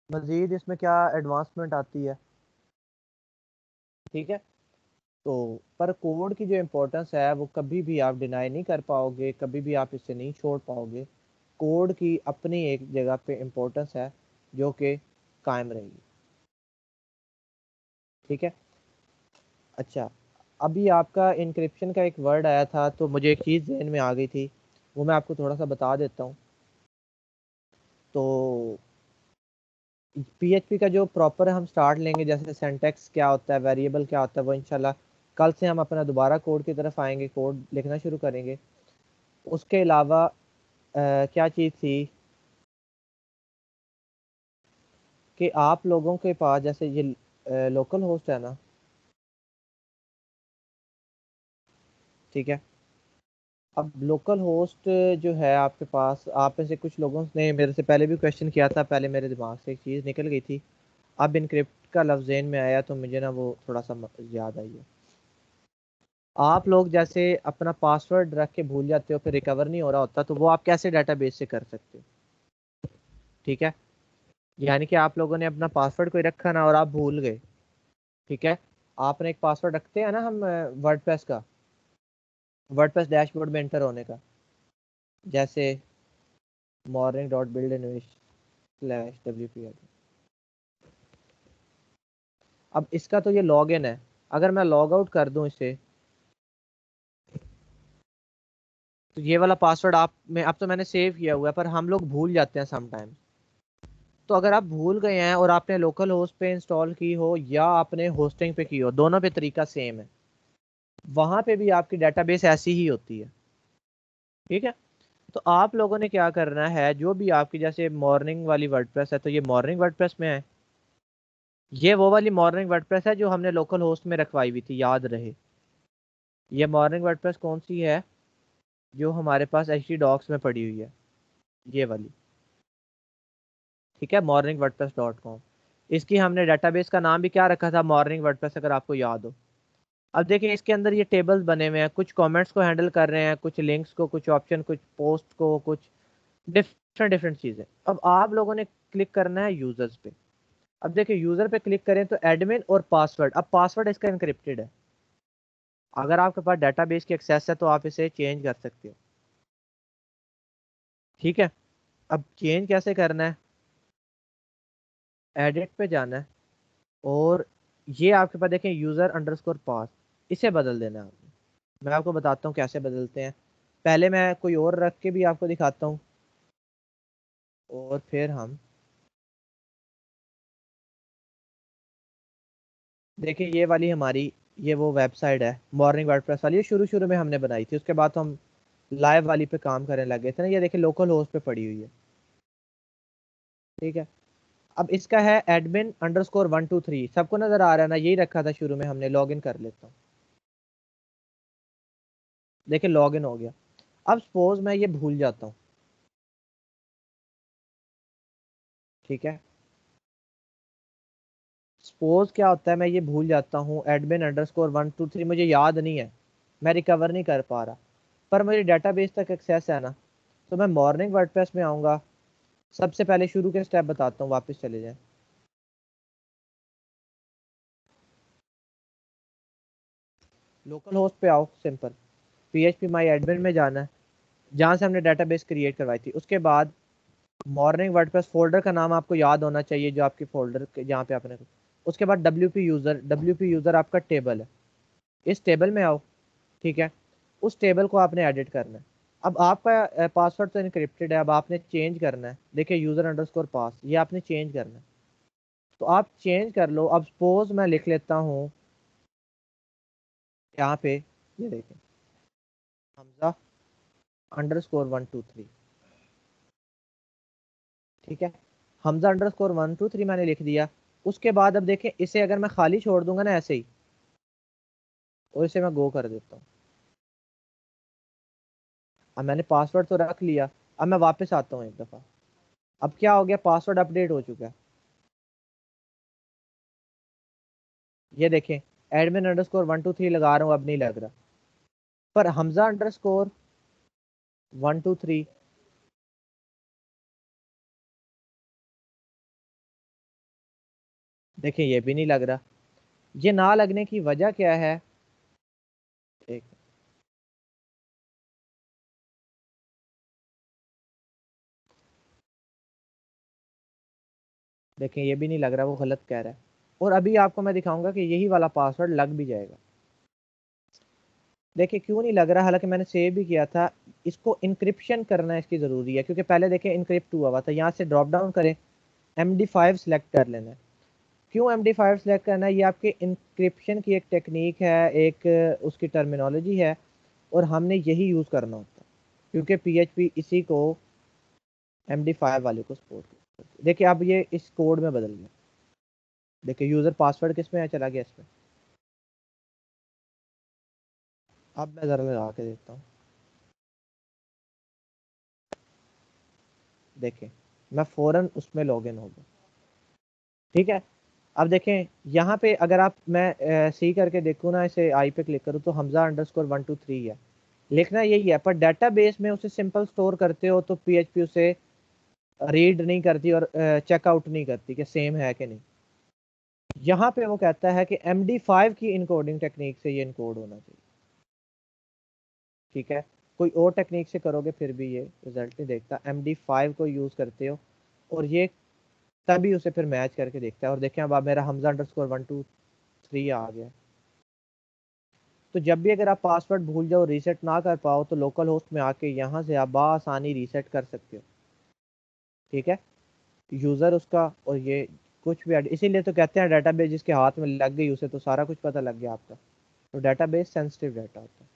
मज़ीद इसमें क्या एडवांसमेंट आती है। ठीक है? तो पर कोड की जो इम्पोर्टेंस है, वो कभी भी आप डिनाई नहीं कर पाओगे, कभी भी आप इसे नहीं छोड़ पाओगे। कोड की अपनी एक जगह पे इम्पोर्टेंस है, जो कि कायम रहेगी। ठीक है? अच्छा अभी आपका इंक्रिप्शन का एक वर्ड आया था तो मुझे एक चीज़ जहन में आ गई थी, वो मैं आपको थोड़ा सा बता देता हूँ। तो पीएचपी का जो प्रॉपर हम स्टार्ट लेंगे, जैसे सेंटेक्स क्या होता है वेरिएबल क्या होता है, वो इंशाल्लाह कल से हम अपना दोबारा कोड की तरफ़ आएँगे कोड लिखना शुरू करेंगे। उसके अलावा क्या चीज़ थी कि आप लोगों के पास, जैसे ये लोकल होस्ट है ना, ठीक है? अब लोकल होस्ट जो है आपके पास, आप में से कुछ लोगों ने मेरे से पहले भी क्वेश्चन किया था, पहले मेरे दिमाग से एक चीज़ निकल गई थी। अब इनक्रिप्ट का लफ्ज में आया तो मुझे ना वो थोड़ा सा याद आई है। आप लोग जैसे अपना पासवर्ड रख के भूल जाते हो, फिर रिकवर नहीं हो रहा होता तो वो आप कैसे डाटाबेस से कर सकते हो? ठीक है? यानी कि आप लोगों ने अपना पासवर्ड कोई रखा ना और आप भूल गए। ठीक है? आपने एक पासवर्ड रखते हैं ना हम वर्ड का? वर्ड डैशबोर्ड में एंटर होने का। जैसे मॉर्निंग डॉट बिल्ड इनविश स्लैश डब्ल्यू पी अब इसका तो ये लॉग इन है। अगर मैं लॉग आउट कर दूँ इसे तो ये वाला पासवर्ड आप में, अब तो मैंने सेव किया हुआ है, पर हम लोग भूल जाते हैं समटाइम तो अगर आप भूल गए हैं और आपने लोकल होस्ट पे इंस्टॉल की हो या आपने होस्टिंग पे की हो, दोनों पे तरीका सेम है. वहाँ पे भी आपकी डेटाबेस ऐसी ही होती है. ठीक है? तो आप लोगों ने क्या करना है, जो भी आपकी जैसे मॉर्निंग वाली वर्डप्रेस है तो ये मॉर्निंग वर्डप्रेस में है. ये वो वाली मॉर्निंग वर्डप्रेस है जो हमने लोकल होस्ट में रखवाई हुई थी, याद रहे. ये मॉर्निंग वर्डप्रेस कौन सी है? जो हमारे पास एच डॉक्स में पड़ी हुई है। ये वाली। ठीक है? मॉर्निंग वर्डप्रेस डॉट कॉम इसकी हमने डाटाबेस का नाम भी क्या रखा था? मॉर्निंग वर्डप्रेस अगर आपको याद हो। अब देखिए, इसके अंदर ये टेबल्स बने हुए हैं। कुछ कमेंट्स को हैंडल कर रहे हैं, कुछ लिंक्स को, कुछ ऑप्शन कुछ पोस्ट को, कुछ डिफरेंट डिफरेंट चीज़ें। अब आप लोगों ने क्लिक करना है यूज़र्स पे। अब देखिए यूज़र पे क्लिक करें तो एडमिन और पासवर्ड अब पासवर्ड इसका इनक्रिप्टेड है। अगर आपके पास डाटाबेस की एक्सेस है तो आप इसे चेंज कर सकते हो। ठीक है? अब चेंज कैसे करना है? एडिट पे जाना है। और ये आपके पास देखें यूज़र अंडरस्कोर पास इसे बदल देना है आपने। मैं आपको बताता हूँ कैसे बदलते हैं। पहले मैं कोई और रख के भी आपको दिखाता हूँ। और फिर हम देखिए ये वाली हमारी ये वो वेबसाइट है, मॉर्निंग वर्डप्रेस वाली, ये शुरू शुरू में हमने बनाई थी। उसके बाद तो हम लाइव वाली पे काम करने लगे थे ना। ये देखिए लोकल होस्ट पे पड़ी हुई है। ठीक है? अब इसका है admin underscore one two three सबको नज़र आ रहा है ना, यही रखा था शुरू में हमने लॉग इन कर लेता हूँ। देखिए लॉग इन हो गया। अब सपोज़ मैं ये भूल जाता हूँ। ठीक है? सपोज़ क्या होता है, मैं ये भूल जाता हूँ admin underscore one two three मुझे याद नहीं है। मैं रिकवर नहीं कर पा रहा। पर मुझे डेटाबेस तक एक्सेस है ना। तो मैं मॉर्निंग वर्डप्रेस में आऊँगा। सबसे पहले शुरू के स्टेप बताता हूँ, वापस चले जाए। लोकल होस्ट पे आओ simple P H P my admin में जाना है। जहाँ से हमने डेटाबेस क्रिएट करवाई थी। उसके बाद मॉर्निंग वर्डप्रेस फोल्डर का नाम आपको याद होना चाहिए, जो आपके फोल्डर के, जहाँ पे आपने उसके बाद W P user W P user आपका टेबल है। इस टेबल में आओ, ठीक है? उस टेबल को आपने एडिट करना है। अब आपका पासवर्ड तो इनक्रिप्टेड है, अब आपने चेंज करना है। देखिए यूज़र अंडरस्कोर पास ये आपने चेंज करना है। तो आप चेंज कर लो। अब सपोज़ मैं लिख लेता हूँ, यहाँ पे, ये देखें। Hamza underscore one two three ठीक है? Hamza underscore one two three मैंने लिख दिया। उसके बाद अब देखें, इसे अगर मैं खाली छोड़ दूँगा ना ऐसे ही, और इसे मैं गो कर देता हूँ। अब मैंने पासवर्ड तो रख लिया, अब मैं वापस आता हूँ एक दफ़ा। अब क्या हो गया पासवर्ड अपडेट हो चुका है। ये देखें admin underscore one two three लगा रहा हूँ, अब नहीं लग रहा। पर Hamza underscore one two three देखें ये भी नहीं लग रहा। ये ना लगने की वजह क्या है? एक देखें ये भी नहीं लग रहा, वो गलत कह रहा है। और अभी आपको मैं दिखाऊँगा कि यही वाला पासवर्ड लग भी जाएगा। देखिए, क्यों नहीं लग रहा? हालाँकि मैंने सेव भी किया था। इसको इंक्रिप्शन करना इसकी ज़रूरी है, क्योंकि पहले देखें इंक्रिप्ट हुआ हुआ था। यहाँ से ड्रॉप डाउन करें। एम डी फाइव सेलेक्ट कर लेना है। क्यों एम डी फाइव सेलेक्ट करना है? ये आपके इंक्रिप्शन की एक टेक्निक है, एक, उसकी टर्मिनोलॉजी है, और हमने यही यूज़ करना होता है, क्योंकि पी इसी को एम डी फाइव वाले को सपोर्ट करती देखिए, अब ये इस कोड में बदल गया। देखिए यूज़र पासवर्ड किसमें है? चला गया इसमें अब मैं ज़रा लगा के देखता हूँ। देखें मैं फ़ौरन उसमें लॉगिन हो गया। ठीक है? अब देखें, यहाँ पे अगर आप, मैं सी करके देखूँ ना, इसे आई पे क्लिक करूँ तो Hamza underscore one two three है। लिखना यही है, पर डाटा बेस में उसे सिंपल स्टोर करते हो तो पी उसे रीड नहीं करती और चेकआउट नहीं करती कि सेम है कि नहीं। यहाँ पे वो कहता है कि एम डी फाइव की इनकोडिंग टेक्निक से ये इनकोड होना चाहिए। ठीक है? कोई और टेक्निक से करोगे, फिर भी ये रिज़ल्ट नहीं देखता। एम डी फाइव को यूज़ करते हो, और ये तभी उसे फिर मैच करके देखता है। और देखें अब मेरा Hamza underscore one two three आ गया तो जब भी अगर आप पासवर्ड भूल जाओ रीसेट ना कर पाओ तो लोकल होस्ट में आके यहाँ से आप आसानी रीसेट कर सकते हो। ठीक है? यूज़र उसका और ये कुछ भी इसीलिए तो कहते हैं डाटाबेस जिसके हाथ में लग गई, उसे तो सारा कुछ पता लग गया आपका। तो डाटाबेस सेंसिटिव डाटा होता है।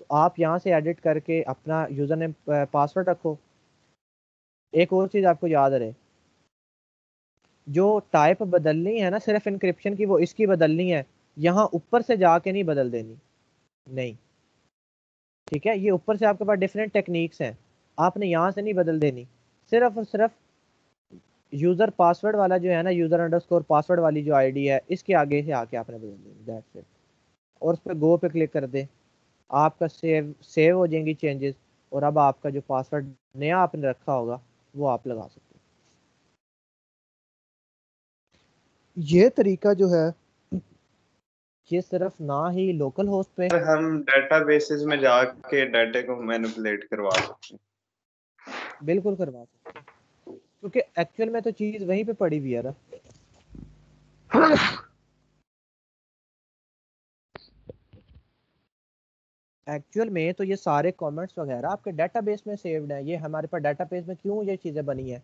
तो आप यहाँ से एडिट करके अपना यूज़र नेम पासवर्ड रखो। एक और चीज़ आपको याद रहे जो टाइप बदलनी है ना, सिर्फ़ इंक्रिप्शन की, वो इसकी बदलनी है। यहाँ ऊपर से जाके नहीं बदल देनी। नहीं। ठीक है? ये ऊपर से आपके पास डिफरेंट टेक्निक्स हैं। आपने यहाँ से नहीं बदल देनी। सिर्फ़ और सिर्फ़ यूज़र पासवर्ड वाला जो है ना यूज़र अंडरस्कोर पासवर्ड वाली जो आईडी है, इसके आगे से आके आपने बदल देनी। दैट्स इट और उस पर गो पे क्लिक कर दे। आपका सेव सेव हो जाएँगी चेंजेस और अब आपका जो पासवर्ड नया आपने रखा होगा, वो आप लगा सकते ये तरीका जो है ये सिर्फ़ ना ही लोकल होस्ट पे? हम डेटाबेसेस में जाके डाटा को मैनिपुलेट करवा सकते हैं। बिल्कुल करवा सकते हैं। क्योंकि एक्चुअल में तो चीज़ वहीं पे पड़ी हुई है ना। एक्चुअल में तो ये सारे कमेंट्स वगैरह आपके डेटाबेस में सेव्ड हैं। ये हमारे पास डेटाबेस में क्यों ये चीज़ें बनी है?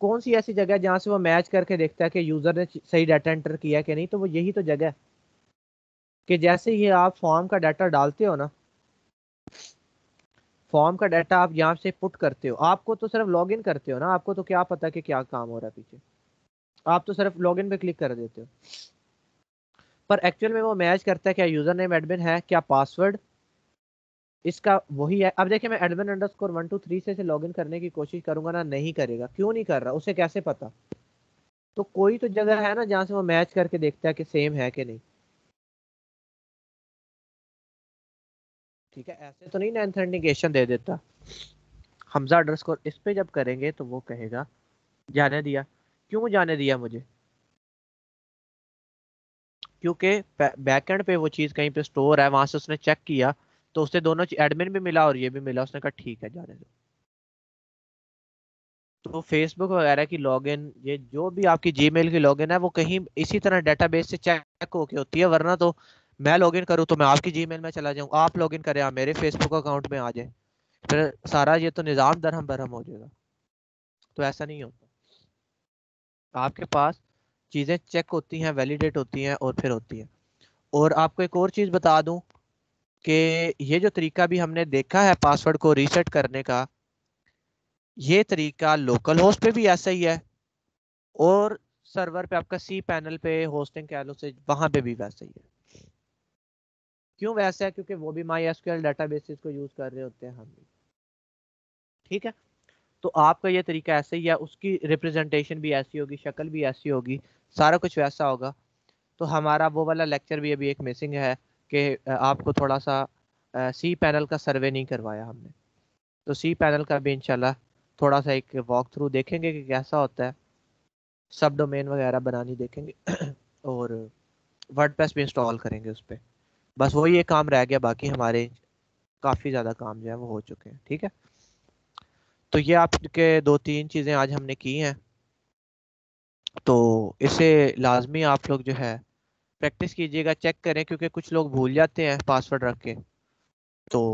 कौन सी ऐसी जगह जहाँ से वो मैच करके देखता है कि यूज़र ने सही डाटा एंटर किया कि नहीं? तो वो यही तो जगह है। कि जैसे ही आप फॉर्म का डाटा डालते हो ना फॉर्म का डाटा आप यहाँ से पुट करते हो। आपको तो सिर्फ़ लॉगिन करते हो ना? आपको तो क्या पता कि क्या काम हो रहा है पीछे? आप तो सिर्फ़ लॉगिन पे क्लिक कर देते हो। पर एक्चुअल में वो मैच करता है, क्या यूज़र नेम एडमिन है, क्या पासवर्ड इसका वही है। अब देखिए, मैं admin underscore one two three से लॉगिन करने की कोशिश करूँगा ना, नहीं करेगा। क्यों नहीं कर रहा? उसे कैसे पता? तो कोई तो जगह है ना, जहाँ से वो मैच करके देखता है कि सेम है कि नहीं। ठीक है, ऐसे तो नहीं ना ऑथेंटिकेशन दे देता। हमजा अंडर स्कोर इस पे जब करेंगे तो वो कहेगा, जाने दिया। क्यों जाने दिया मुझे? क्योंकि बैकएंड पे वो चीज़ कहीं पे स्टोर है, वहाँ से उसने चेक किया। तो उससे दोनों एडमिन भी मिला और ये भी मिला, उसने कहा, ठीक है, जाने दो। तो फेसबुक वगैरह की लॉगिन ये जो भी आपकी जीमेल की लॉगिन है, वो कहीं इसी तरह डेटाबेस से चेक होके होती है, वरना तो मैं लॉगिन करूँ तो मैं आपकी जीमेल में चला जाऊँ। आप लॉगिन करें, आप मेरे फेसबुक अकाउंट में आ जाए। फिर सारा ये तो निज़ाम दरहम बरहम हो जाएगा। तो ऐसा नहीं होता। आपके पास चीज़ें चेक होती हैं वैलिडेट होती हैं और फिर होती हैं। और आपको एक और चीज़ बता दूँ कि ये जो तरीका भी हमने देखा है पासवर्ड को रीसेट करने का, ये तरीका लोकल होस्ट पे भी ऐसा ही है और सर्वर पे आपका सी पैनल पे होस्टिंग कह लो से वहाँ पे भी वैसा ही है। क्यों वैसा है? क्योंकि वो भी माई एसक्यूएल डेटाबेसिस को यूज़ कर रहे होते हैं हम ठीक है? तो आपका ये तरीका ऐसे ही है, उसकी रिप्रेजेंटेशन भी ऐसी होगी, शक्ल भी ऐसी होगी, सारा कुछ वैसा होगा। तो हमारा वो वाला लेक्चर भी अभी एक मिसिंग है। कि आपको थोड़ा सा सी पैनल का सर्वे नहीं करवाया हमने। तो सी पैनल का भी इंशाल्लाह थोड़ा सा एक वॉक थ्रू देखेंगे कि कैसा होता है। सब डोमेन वगैरह बनानी देखेंगे। और वर्ड भी इंस्टॉल करेंगे उस पर बस वही एक काम रह गया, बाकी हमारे काफ़ी ज़्यादा काम जो है वो हो चुके हैं, ठीक है? तो ये आपके दो तीन चीज़ें आज हमने की हैं। तो इसे लाजमी आप लोग जो है प्रैक्टिस कीजिएगा चेक करें क्योंकि कुछ लोग भूल जाते हैं पासवर्ड रख के। तो